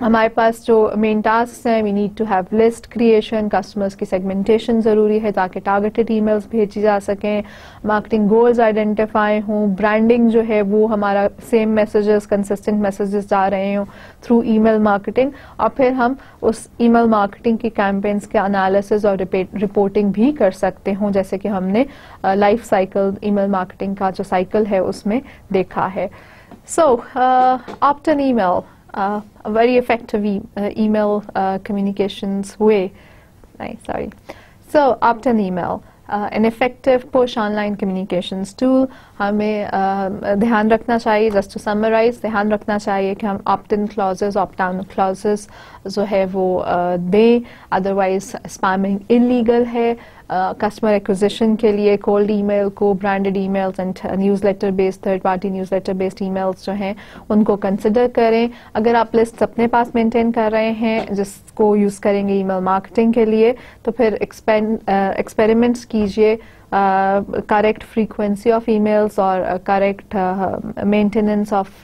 [SPEAKER 1] हमारे पास जो मेन टास्क हैं we need to have list creation customers की सेगमेंटेशन ज़रूरी है ताकि टारगेटेड ईमेल्स भेजी जा सकें मार्केटिंग गोल्स आइडेंटिफाई हों ब्रांडिंग जो है वो हमारा सेम मैसेजेस कंसिस्टेंट मैसेजेस जा रहे हों थ्रू ईमेल मार्केटिंग और फिर हम उस ईमेल मार्केटिंग की कैंपेन्स के एनालिसिस और रिपोर्टिंग भी कर सकते हों जैसे कि हमने लाइफ साइकिल ईमेल मार्केटिंग का जो साइकिल है उसमें देखा है। So opt in uh, a very effective e uh, email uh, communications way. Right, sorry. So opt-in email. Uh, an effective push online communications tool हमें uh, ध्यान रखना चाहिए जस्ट टू समराइज ध्यान रखना चाहिए कि हम opt in clauses opt out clauses जो है वो uh, दें अदरवाइज स्पैमिंग इलीगल है Customer uh, acquisition के लिए कोल्ड ईमेल को branded emails and newsletter based third party newsletter based emails जो हैं उनको कंसिडर करें। अगर आप लिस्ट अपने पास मेंटेन कर रहे हैं जिसको यूज़ करेंगे ईमेल मार्केटिंग के लिए तो फिर एक्सपेरिमेंट्स uh, कीजिए। करेक्ट फ्रीक्वेंसी ऑफ़ ईमेल्स और correct maintenance of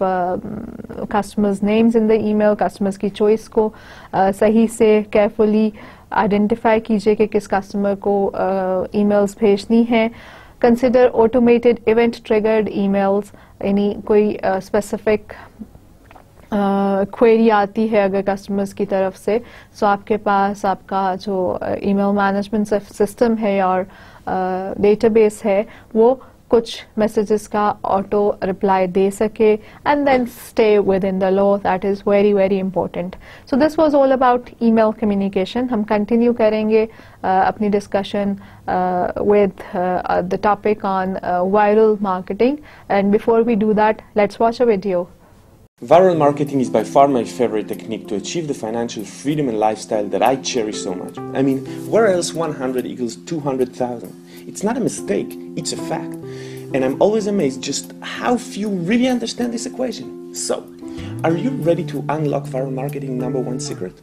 [SPEAKER 1] customers names in the email customers की चॉइस को uh, सही से केयरफुली आइडेंटिफाई कीजिए कि किस कस्टमर को ईमेल्स uh, भेजनी है consider automated event triggered emails यानी कोई स्पेसिफिक क्वेरी आती है अगर कस्टमर्स की तरफ़ से सो so आपके पास आपका जो ईमेल मैनेजमेंट सिस्टम है और डेटाबेस है वो कुछ मैसेजेस का ऑटो रिप्लाई दे सके and then stay within the law that is very very important so this was all about email communication हम कंटिन्यू करेंगे uh, अपनी discussion with the topic on viral marketing and before we do that let's watch a video
[SPEAKER 2] Viral marketing is by far my favorite technique to achieve the financial freedom and lifestyle that I cherish so much. I mean, where else 100 equals 200,000? It's not a mistake, it's a fact. And I'm always amazed just how few really understand this equation. So, are you ready to unlock viral marketing number one secret?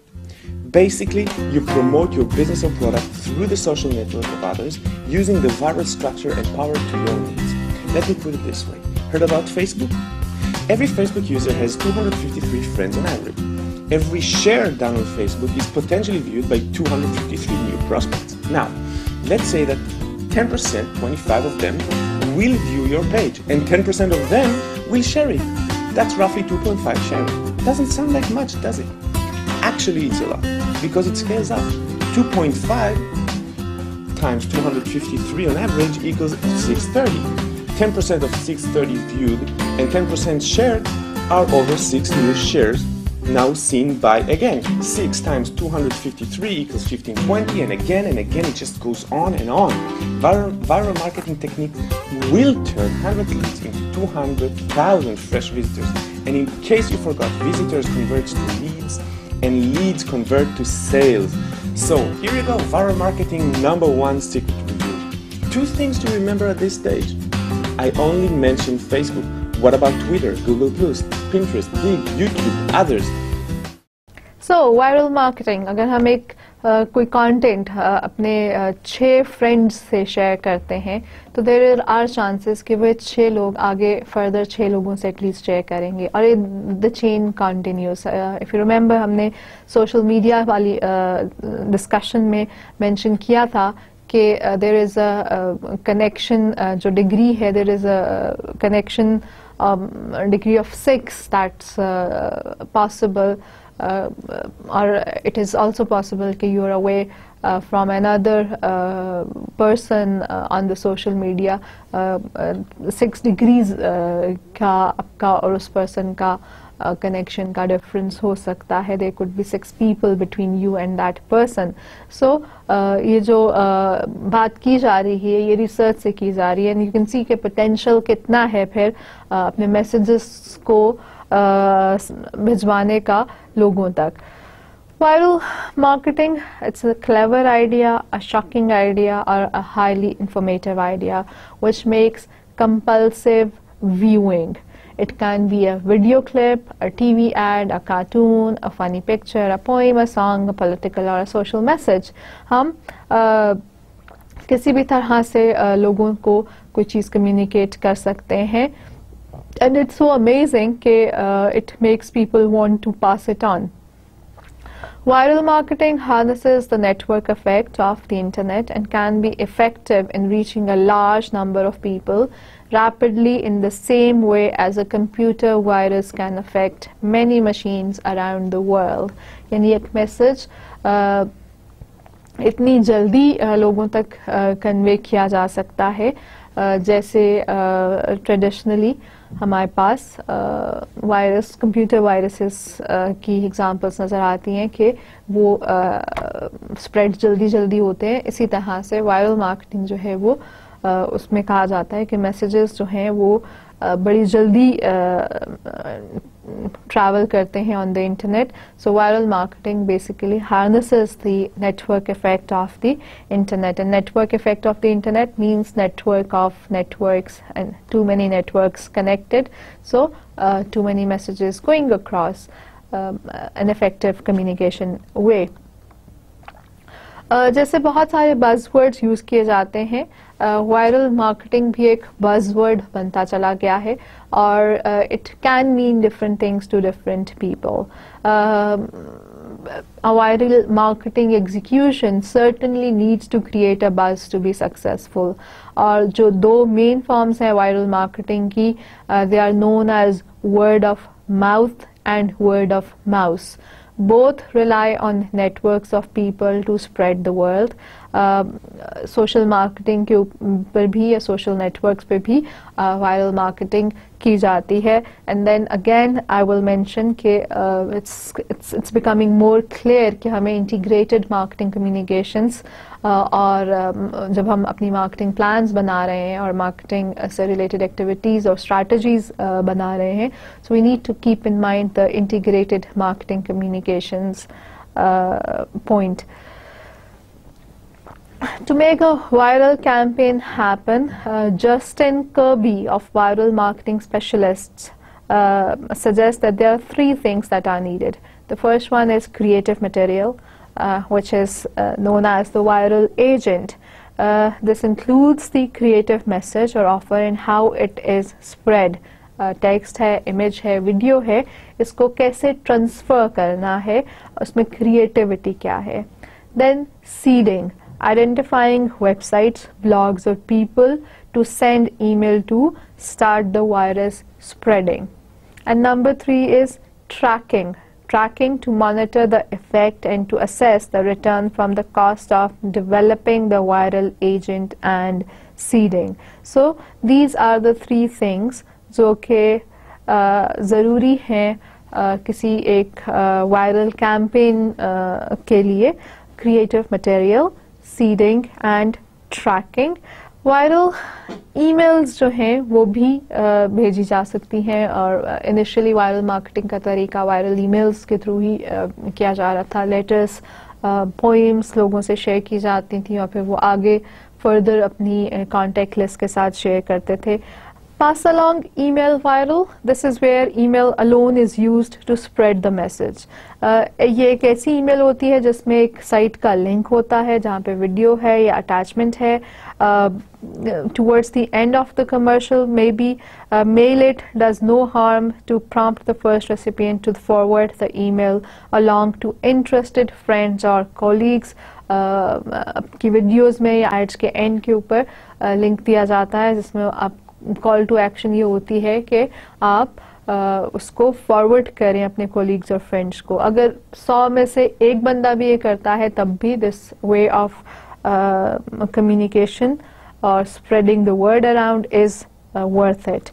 [SPEAKER 2] Basically, you promote your business or product through the social network of others using the viral structure and power to your needs. Let me put it this way. Heard about Facebook? Every Facebook user has 253 friends on average. Every share done on Facebook is potentially viewed by 253 new prospects. Now, let's say that 10%, 25 of them, will view your page, and 10% of them will share it. That's roughly 2.5 sharing. Doesn't sound like much, does it? Actually, it's a lot, because it scales up. 2.5 times 253 on average equals 630. 10% of 630 viewed and 10% shared are over 6 new shares now seen by again 6 times 253 equals 1520 and again and again it just goes on and on. Viral, viral marketing technique will turn 100 leads into 200,000 fresh visitors. And in case you forgot visitors convert to leads and leads convert to sales. So here you go viral marketing number one secret review. Two things to remember at this stage I only mentioned Facebook. What about Twitter, Google Pinterest, Big, YouTube, others?
[SPEAKER 1] So viral marketing. अगर हम एक uh, कोई content uh, अपने uh, छः friends से share करते हैं तो देर आर चांसेस कि वे छः लोग आगे फर्दर छः लोगों से एटलीस्ट शेयर करेंगे। और ये the chain continues if you remember हमने सोशल मीडिया वाली डिस्कशन uh, में मेंशन किया था कि देर इज़ अ कनेक्शन जो डिग्री है there is a connection degree of six that's possible or it is also possible that you are away uh, from another uh, person uh, on the social media six degrees का आपका और उस person का connection का difference हो सकता है there could be six people between you and that person so ये जो uh, बात की जा रही है ये रिसर्च से की जा रही है एंड यू कैन सी के पोटेंशियल कितना है फिर uh, अपने मैसेजेस को भिजवाने का लोगों तक viral marketing it's a clever idea a shocking idea और a highly informative idea which makes compulsive viewing It can be a video clip, a TV ad, a cartoon, a funny picture, a poem, a song, a political or a social message. हम uh, किसी भी तरह से uh, लोगों को कोई चीज़ communicate कर सकते हैं and it's so amazing that uh, it makes people want to pass it on. Viral marketing harnesses the network effect of the internet and can be effective in reaching a large number of people rapidly in the same way as a computer virus can affect many machines around the world. यानी एक message uh, इतनी जल्दी uh, लोगों तक convey uh, किया जा सकता है जैसे ट्रेडिशनली हमारे पास वायरस कंप्यूटर वायरसेस की एग्जांपल्स नज़र आती हैं कि वो स्प्रेड जल्दी जल्दी होते हैं। इसी तरह से वायरल मार्केटिंग जो है वो उसमें कहा जाता है कि मैसेजेस जो हैं वो बड़ी जल्दी travel karte hain on the internet. So viral marketing basically harnesses the network effect of the internet. And network effect of the internet means network of networks and too many networks connected. So uh, too many messages going across um, an effective communication way. जैसे बहुत सारे buzzword use किए जाते हैं। Viral uh, marketing भी एक buzzword बनता चला गया है और it can mean different things to different people viral marketing execution certainly needs to create a buzz to be successful और जो दो मेन फॉर्म्स हैं वायरल मार्केटिंग की they are known as word of mouth and word of mouse both rely on networks of people to spread the world social marketing के ऊपर भी या social networks पे भी वायरल मार्केटिंग की जाती है। And then again I will mention कि it's it's it's becoming more clear कि हमें इंटीग्रेटेड मार्केटिंग कम्युनिकेशंस और uh, जब हम अपनी मार्केटिंग प्लान्स बना रहे हैं और मार्केटिंग से रिलेटेड एक्टिविटीज़ और स्ट्रैटेजीज बना रहे हैं so we need to keep in mind the integrated marketing communications point to make a viral campaign happen, uh, Justin Kirby of Viral Marketing Specialists uh, suggests that there are three things that are needed. The first one is creative material, uh, which is uh, known as the viral agent. Uh, this includes the creative message or offer and how it is spread. Text है image है video है इसको कैसे transfer करना है उसमें creativity क्या है then seeding identifying websites, blogs, or people to send email to start the virus spreading. And number three is tracking. Tracking to monitor the effect and to assess the return from the cost of developing the viral agent and seeding. So these are the three things जो कि ज़रूरी हैं किसी एक viral campaign के लिए creative material Seeding and tracking viral emails जो हैं, वो भी भेजी जा सकती हैं और इनिशियली वायरल मार्केटिंग का तरीका वायरल ईमेल्स के थ्रू ही किया जा रहा था। लेटर्स पोइम्स लोगों से शेयर की जाती थी और फिर वो आगे फर्दर अपनी कॉन्टेक्ट लिस्ट के साथ शेयर करते थे। Pass along email viral. This is where email alone is used to spread the message. Uh, ये एक ऐसी email होती है जिसमें एक साइट का लिंक होता है जहाँ पे वीडियो है या अटैचमेंट है uh, towards the end of the commercial maybe uh, mail it does no harm to prompt the first recipient to forward the email along to interested friends or colleagues uh, की videos में या ads के and के ऊपर link दिया जाता है जिसमें आप कॉल टू एक्शन ये होती है कि आप आ, उसको फॉरवर्ड करें अपने कोलीग्स और फ्रेंड्स को। अगर सौ में से एक बंदा भी ये करता है तब भी दिस वे ऑफ़ कम्युनिकेशन और spreading the word around is worth it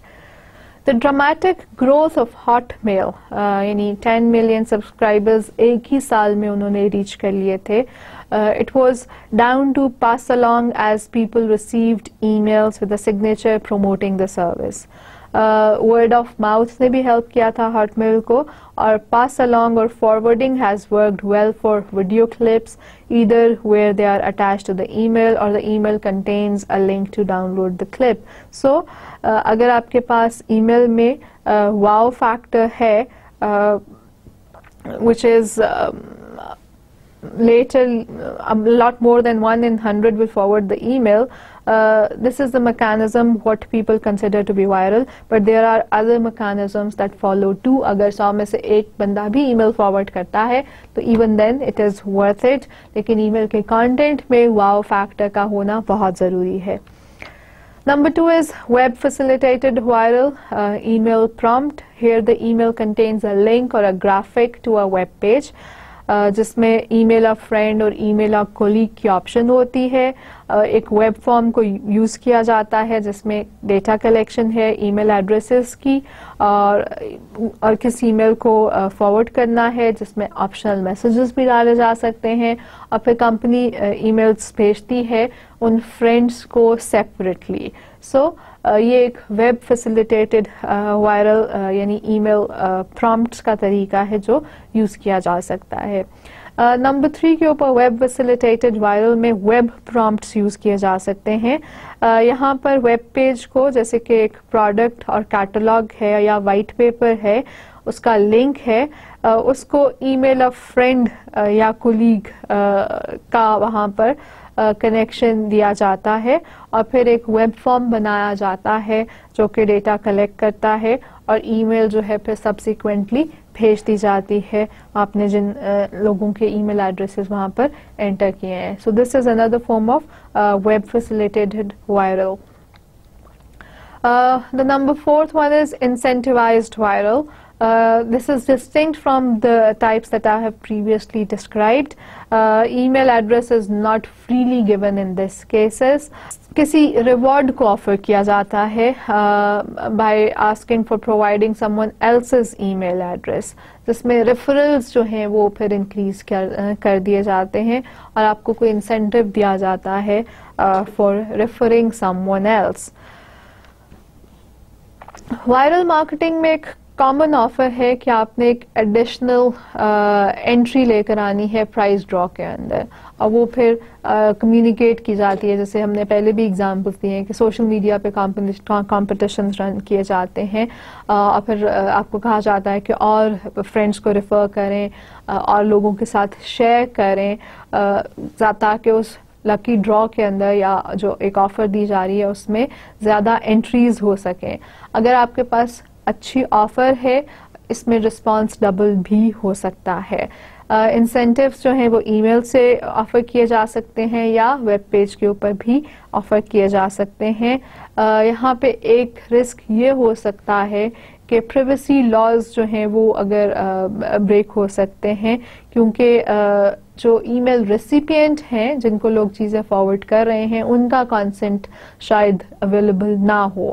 [SPEAKER 1] the dramatic growth of Hotmail यानी 10 मिलियन सब्सक्राइबर्स एक ही साल में उन्होंने रीच कर लिए थे। Uh, it was down to pass along as people received emails with a signature promoting the service. Word of mouth ने भी हेल्प किया था हॉटमेल को और पास अलॉन्ग और forwarding has worked well for video clips either where they are attached to the email or the email contains a link to download the clip. So uh, अगर आपके पास email में uh, wow factor है uh, which is um, later a lot more than one in hundred will forward the email. Uh, this is the mechanism what people consider to be viral, but there are other mechanisms that follow too. अगर सौ में से एक बंदा भी email forward करता है तो even then it is worth it. लेकिन email के content में wow factor का होना बहुत ज़रूरी है. Number two is web facilitated viral uh, email prompt. Here the email contains a link or a graphic to a web page. जिसमें email of friend और ईमेल ऑफ़ कोलीग की option होती है। एक वेब फॉर्म को use किया जाता है जिसमें डेटा कलेक्शन है ईमेल एड्रेसेस की और और किस ईमेल को फॉरवर्ड करना है जिसमें ऑप्शनल मैसेजेस भी डाले जा सकते हैं। और फिर कंपनी ईमेल्स भेजती है उन फ्रेंड्स को सेपरेटली सो so, ये एक वेब फैसिलिटेटेड वायरल यानी ईमेल प्रॉम्प्ट्स का तरीका है जो यूज़ किया जा सकता है। नंबर थ्री के ऊपर वेब फैसिलिटेटेड वायरल में वेब प्रॉम्प्ट्स यूज़ किए जा सकते हैं। uh, यहाँ पर वेब पेज को जैसे कि एक प्रोडक्ट और कैटलॉग है या वाइट पेपर है उसका लिंक है। uh, उसको ईमेल ऑफ़ फ्रेंड या कुलीग का वहाँ पर कनेक्शन दिया जाता है और फिर एक वेब फॉर्म बनाया जाता है जो कि डेटा कलेक्ट करता है और ईमेल जो है फिर सब्सिक्वेंटली भेज दी जाती है। आपने जिन आ, लोगों के ईमेल एड्रेसेस वहाँ पर एंटर किए हैं। So this is another form of web facilitated viral the number fourth one is incentivized viral Uh, this is distinct from the types that I have previously described. Uh, email address is not freely given in this cases. किसी reward को offer किया जाता है by asking for providing someone else's email address जिसमें referrals जो हैं वो फिर इंक्रीज कर कर दिए जाते हैं और आपको कोई इंसेंटिव दिया जाता है for referring someone else viral marketing में एक common offer है कि आपने एक एडिशनल एंट्री लेकर आनी है प्राइस ड्रॉ के अंदर। और वो फिर कम्युनिकेट की जाती है। जैसे हमने पहले भी एग्जांपल्स दिए हैं कि सोशल मीडिया पे कॉम्पिटिशन रन किए जाते हैं। और फिर आपको कहा जाता है कि और फ्रेंड्स को रेफ़र करें और लोगों के साथ शेयर करें। ताकि उस लकी ड्रॉ के अंदर या जो एक ऑफ़र दी जा रही है, उसमें ज़्यादा एंट्रीज हो सकें। अगर आपके पास अच्छी ऑफ़र है इसमें रिस्पांस डबल भी हो सकता है। इंसेंटिव्स uh, जो हैं वो ईमेल से ऑफ़र किए जा सकते हैं या वेब पेज के ऊपर भी ऑफ़र किए जा सकते हैं। uh, यहाँ पे एक रिस्क ये हो सकता है कि प्रिवेसी लॉज जो हैं वो अगर ब्रेक हो सकते हैं क्योंकि जो ईमेल रेसिपिएंट हैं जिनको लोग चीज़ें फॉरवर्ड कर रहे हैं उनका कंसेंट शायद अवेलेबल ना हो।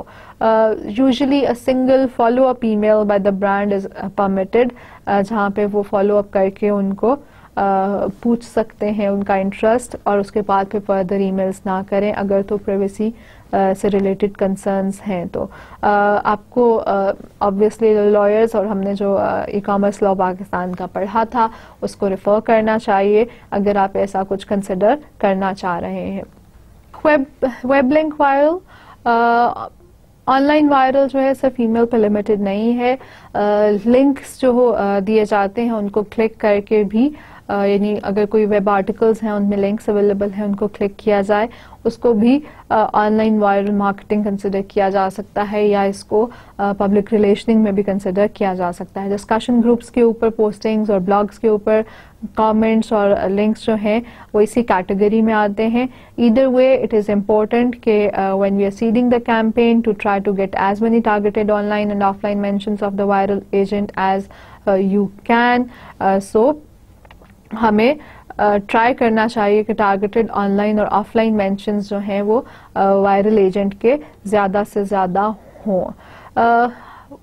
[SPEAKER 1] Usually a single follow up email by the brand is permitted जहाँ पे वो फॉलो अप करके उनको Uh, पूछ सकते हैं उनका इंटरेस्ट और उसके बाद फिर फर्दर ईमेल्स ना करें। अगर तो प्राइवेसी से रिलेटेड कंसर्न्स हैं तो आपको ऑब्वियसली लॉयर्स और हमने जो ई कॉमर्स लॉ पाकिस्तान का पढ़ा था, उसको रिफ़र करना चाहिए अगर आप ऐसा कुछ कंसिडर करना चाह रहे हैं। Web web link viral online viral जो है सिर्फ़ ईमेल पर लिमिटेड नहीं है। लिंक्स जो दिए जाते हैं उनको क्लिक करके भी यानी अगर कोई वेब आर्टिकल्स हैं, उनमें लिंक्स अवेलेबल हैं, उनको क्लिक किया जाए, उसको भी ऑनलाइन वायरल मार्केटिंग कंसिडर किया जा सकता है या इसको पब्लिक रिलेशनिंग में भी कंसिडर किया जा सकता है। डिस्कशन ग्रुप्स के ऊपर पोस्टिंग्स और ब्लॉग्स के ऊपर कमेंट्स और लिंक्स जो हैं, वो इसी कैटेगरी में आते हैं। Either way it is important के when we are seeding the campaign to try to get as many targeted online and offline mentions of the viral agent as you can so हमें try करना चाहिए कि targeted online और offline mention जो हैं वो viral agent के ज़्यादा से ज़्यादा हों।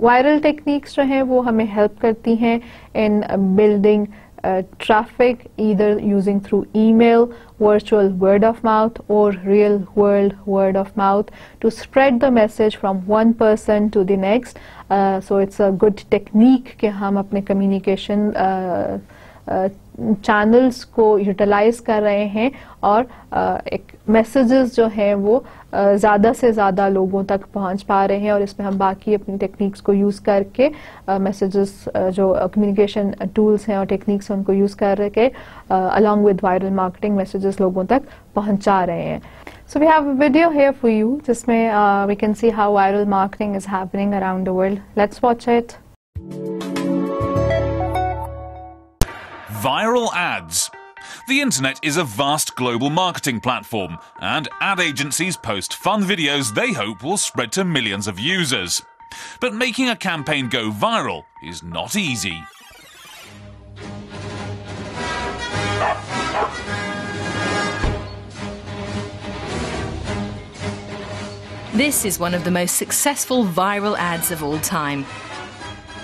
[SPEAKER 1] वायरल टेक्निक्स जो हैं वो हमें हेल्प करती हैं इन बिल्डिंग ट्रैफ़िक इधर using through email virtual word of mouth और real world word of mouth to spread the message from one person to the next so it's a good technique कि हम अपने communication channels को utilise कर रहे हैं और एक मैसेजेस जो हैं वो ज़्यादा से ज़्यादा लोगों तक पहुँच पा रहे हैं और इसमें हम बाकी अपनी टेक्निक्स को यूज़ करके मैसेजेस जो कम्युनिकेशन टूल्स हैं और टेक्निक्स हैं उनको यूज़ करके along with viral marketing messages लोगों तक पहुँचा रहे हैं we have a video here for you जिसमें we can see how viral marketing is happening around the world. Let's watch it.
[SPEAKER 3] Viral ads. The internet is a vast global marketing platform, and ad agencies post fun videos they hope will spread to millions of users. But making a campaign go viral is not easy.
[SPEAKER 4] This is one of the most successful viral ads of all time.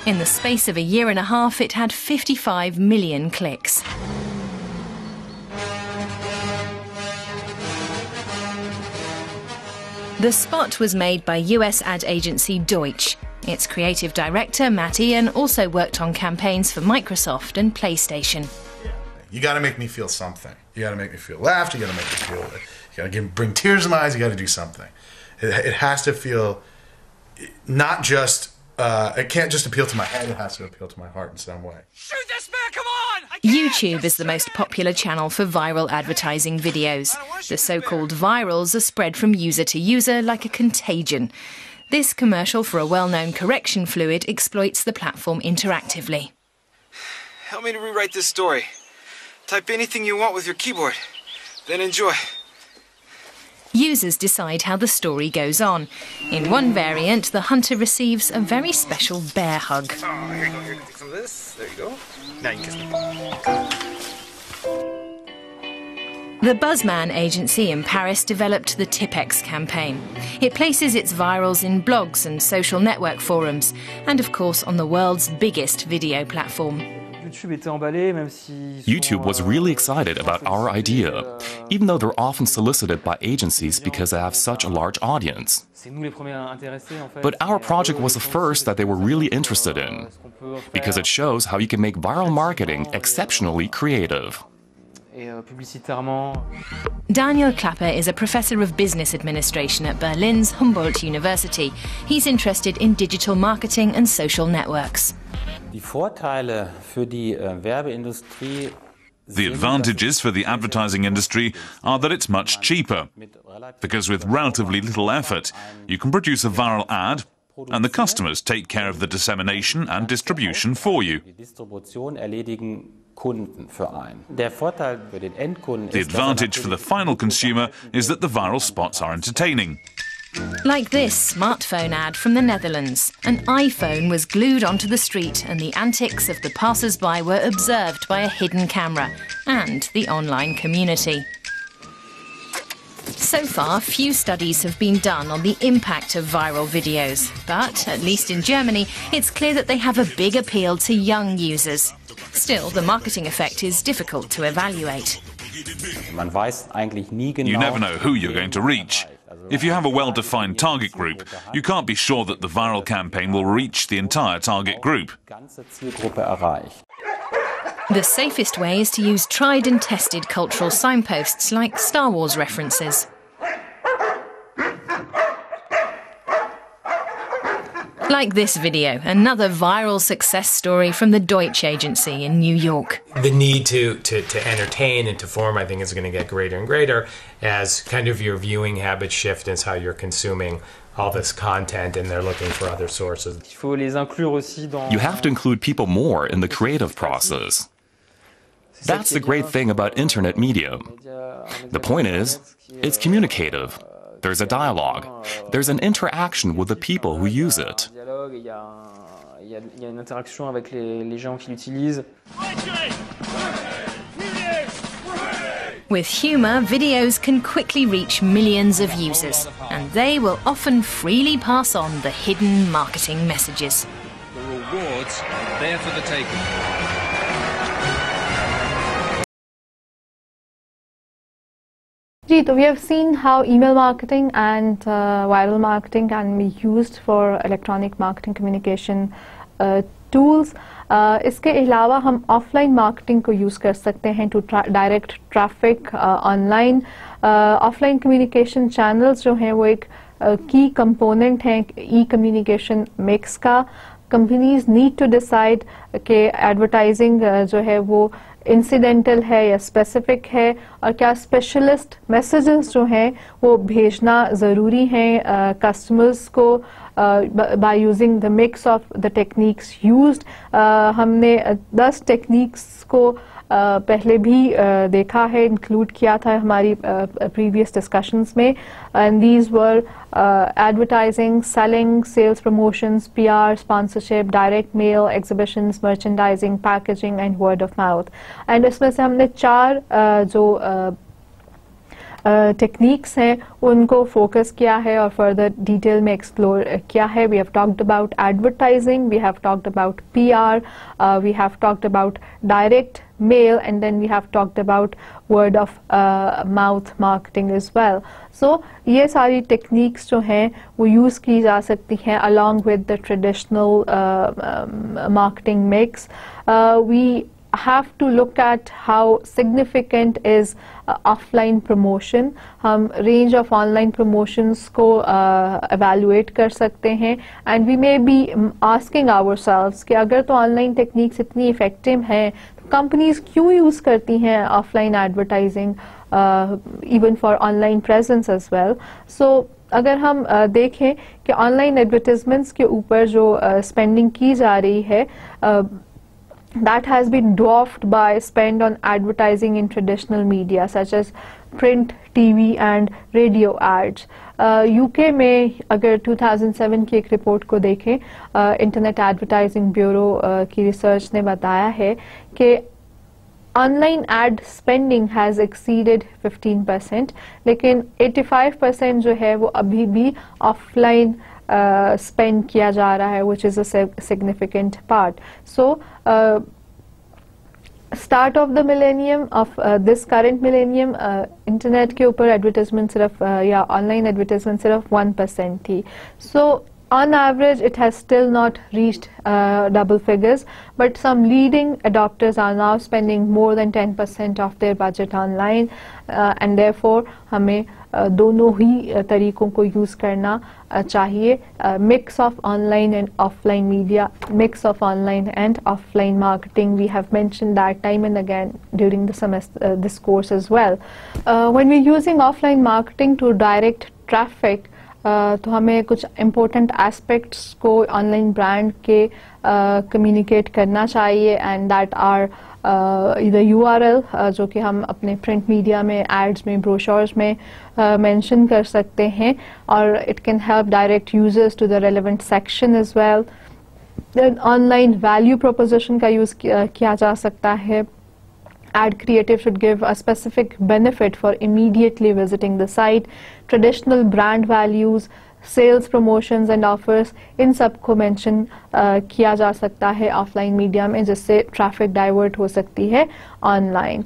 [SPEAKER 4] In the space of a year and a half, it had 55 million clicks. The spot was made by US ad agency Deutsch. Its creative director, Matt Ian, also worked on campaigns for Microsoft and PlayStation.
[SPEAKER 5] You got to make me feel something. You got to make me feel laughed. You got to make me feel. You got to bring tears in my eyes. You got to do something. It, it has to feel not just uh, it can't just appeal to my head, it has to appeal to my heart in some way.
[SPEAKER 3] Shoot this man, come on!
[SPEAKER 4] YouTube is the most popular channel for viral advertising videos. The so called virals are spread from user to user like a contagion. This commercial for a well known correction fluid exploits the platform interactively.
[SPEAKER 6] Help me to rewrite this story. Type anything you want with your keyboard, then enjoy.
[SPEAKER 4] Users decide how the story goes on. In one variant, the hunter receives a very special bear hug.
[SPEAKER 6] Oh, here you go. Here, take some of this. There you go. Now you can kiss me.
[SPEAKER 4] The Buzzman agency in Paris developed the Tipex campaign. It places its virals in blogs and social network forums, and of course on the world's biggest video platform.
[SPEAKER 7] YouTube was really excited about our idea, even though they're often solicited by agencies because they have such a large audience. But our project was the first that they were really interested in, because it shows how you can make viral marketing exceptionally creative. Euh, euh.
[SPEAKER 4] Daniel Klapper is a professor of business administration at Berlin's Humboldt University. He's interested in digital marketing and social networks.
[SPEAKER 8] Die Vorteile für die äh, Werbeindustrie
[SPEAKER 3] The advantages for the advertising industry are that it's much cheaper, because with relatively little effort, you can produce a viral ad and the customers take care of the dissemination and distribution for you.
[SPEAKER 8] Die Distribution erledigen Kunden für ein. Der Vorteil für den Endkunden
[SPEAKER 3] The
[SPEAKER 8] ist, dass er
[SPEAKER 3] advantage for the final consumer is that the viral spots are entertaining.
[SPEAKER 4] Like this smartphone ad from the Netherlands. An iPhone was glued onto the street, and the antics of the passers by were observed by a hidden camera and the online community. So far, few studies have been done on the impact of viral videos, but at least in Germany, it's clear that they have a big appeal to young users. Still, the marketing effect is difficult to evaluate.
[SPEAKER 8] man weiß eigentlich nie genau.
[SPEAKER 3] You never know who you're going to reach. If you have a well defined target group, you can't be sure that the viral campaign will reach the entire target group.
[SPEAKER 8] ganze Zielgruppe erreicht.
[SPEAKER 4] The safest way is to use tried and tested cultural signposts like Star Wars references. Like this video, another viral success story from the Deutsch Agency in New York.
[SPEAKER 9] the need to, to, to entertain and to form, I think, is going to get greater and greater as kind of your viewing habits shift as how you're consuming all this content and they're looking for other sources.
[SPEAKER 7] You have to include people more in the creative process. That's the great thing about internet media. The point is, it's communicative. There's a dialogue. There's an interaction with the people who use it.
[SPEAKER 10] il y a, il y a- il y a une interaction avec les, les gens qui l'utilisent.
[SPEAKER 4] With humour, videos can quickly reach millions of users, and they will often freely pass on the hidden marketing messages.
[SPEAKER 11] The rewards are there for the taking.
[SPEAKER 1] Have seen how email marketing and uh, viral marketing can be used for electronic marketing communication uh, tools. Uh, इसके अलावा हम offline marketing को use कर सकते हैं to direct traffic online offline communication channels जो हैं वो एक की कंपोनेंट हैं ई कम्युनिकेशन मिक्स का कंपनीज़ नीड टू डिसाइड के एडवर्टाइजिंग जो है वो इंसिडेंटल है या स्पेसिफिक है और क्या स्पेशलिस्ट मैसेजेस जो हैं वो भेजना ज़रूरी हैं कस्टमर्स को by using the mix of the techniques used हमने दस टेक्निक्स को uh, पहले भी uh, देखा है इंक्लूड किया था हमारी प्रीवियस डिस्कशंस में। And these were advertising selling sales promotions PR sponsorship direct mail exhibitions merchandising packaging and word of mouth and इसमें से हमने चार uh, जो टेक्निक्स हैं उनको फोकस किया है और फर्दर डिटेल में एक्सप्लोर किया है। We have talked about advertising we have talked about PR we have talked about direct mail and then we have talked about word of uh, mouth marketing as well so ये सारी techniques जो हैं वो use की जा सकती हैं along with the traditional uh, um, marketing mix uh, we have to look at how significant is uh, offline promotion हम range of online promotions को uh, evaluate कर सकते हैं and we may be asking ourselves कि अगर तो online techniques इतनी effective हैं companies क्यों यूज़ करती हैं offline advertising even for online presence as well so अगर हम uh, देखें कि ऑनलाइन एडवर्टीजमेंट्स के ऊपर जो स्पेंडिंग uh, की जा रही है that has been dwarfed by spend on advertising in traditional media such as print TV and radio ads UK में अगर 2007 की एक रिपोर्ट को देखें इंटरनेट एडवर्टाइजिंग ब्यूरो की रिसर्च ने बताया है कि online ad spending has exceeded 15 percent लेकिन 85 परसेंट जो है वो अभी भी ऑफलाइन स्पेंड uh, किया जा रहा है which is a significant part so start of the millennium of this current millennium internet के ऊपर एडवर्टाइजमेंट सिर्फ़ uh, या ऑनलाइन एडवर्टाइजमेंट सिर्फ़ वन परसेंट थी so so, on average it has still not reached uh, double figures but some leading adopters are now spending more than 10% of their budget online uh, and therefore हमें दोनों ही तरीकों को use करना चाहिए mix of online and offline media mix of online and offline marketing we have mention that time and again during the semester this course as well uh, when we're using offline marketing to direct traffic तो हमें कुछ important aspects को online brand के communicate करना चाहिए and that are इधर U R L जो कि हम अपने प्रिंट मीडिया में एड्स में ब्रोशर्स में मेंशन uh, कर सकते हैं और it can help direct users to the relevant section as well online value proposition का यूज़ किया जा सकता है। ad creative should give a specific benefit for immediately visiting the site traditional brand values sales promotions and offers इन सब को mention uh, किया जा सकता है ऑफलाइन मीडिया में जिससे ट्रैफिक डाइवर्ट हो सकती है online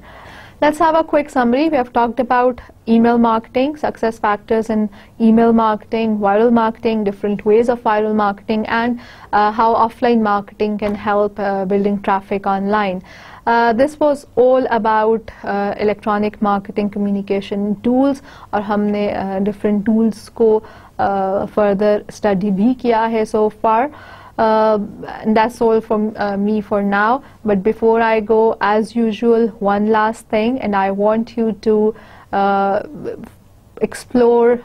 [SPEAKER 1] Let's have a quick summary. We have talked about email marketing, success factors in email marketing, viral marketing, different ways of viral marketing, and uh, how offline marketing can help uh, building traffic online. Uh, this was all about uh, electronic marketing communication tools और हमने uh, different tools को uh, further study भी किया है so far. Uh, that's all from uh, me for now. But before I go, as usual, one last thing, and I want you to uh, explore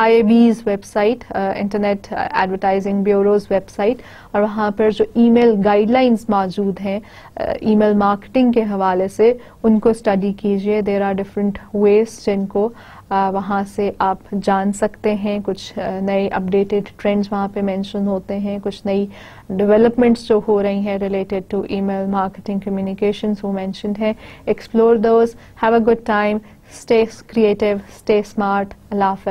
[SPEAKER 1] IAB's website Internet Advertising Bureau's website और वहाँ पर जो email guidelines मौजूद हैं email uh, marketing के हवाले से उनको स्टडी कीजिए। देर आर डिफरेंट वेज जिनको uh, वहाँ से आप जान सकते हैं। कुछ uh, नए अपडेटेड ट्रेंड्स वहाँ पे मेंशन होते हैं। कुछ नई डेवलपमेंट्स जो हो रही हैं related to email marketing communication वो मैंशन है। Explore those have a good time stay creative stay smart Allah half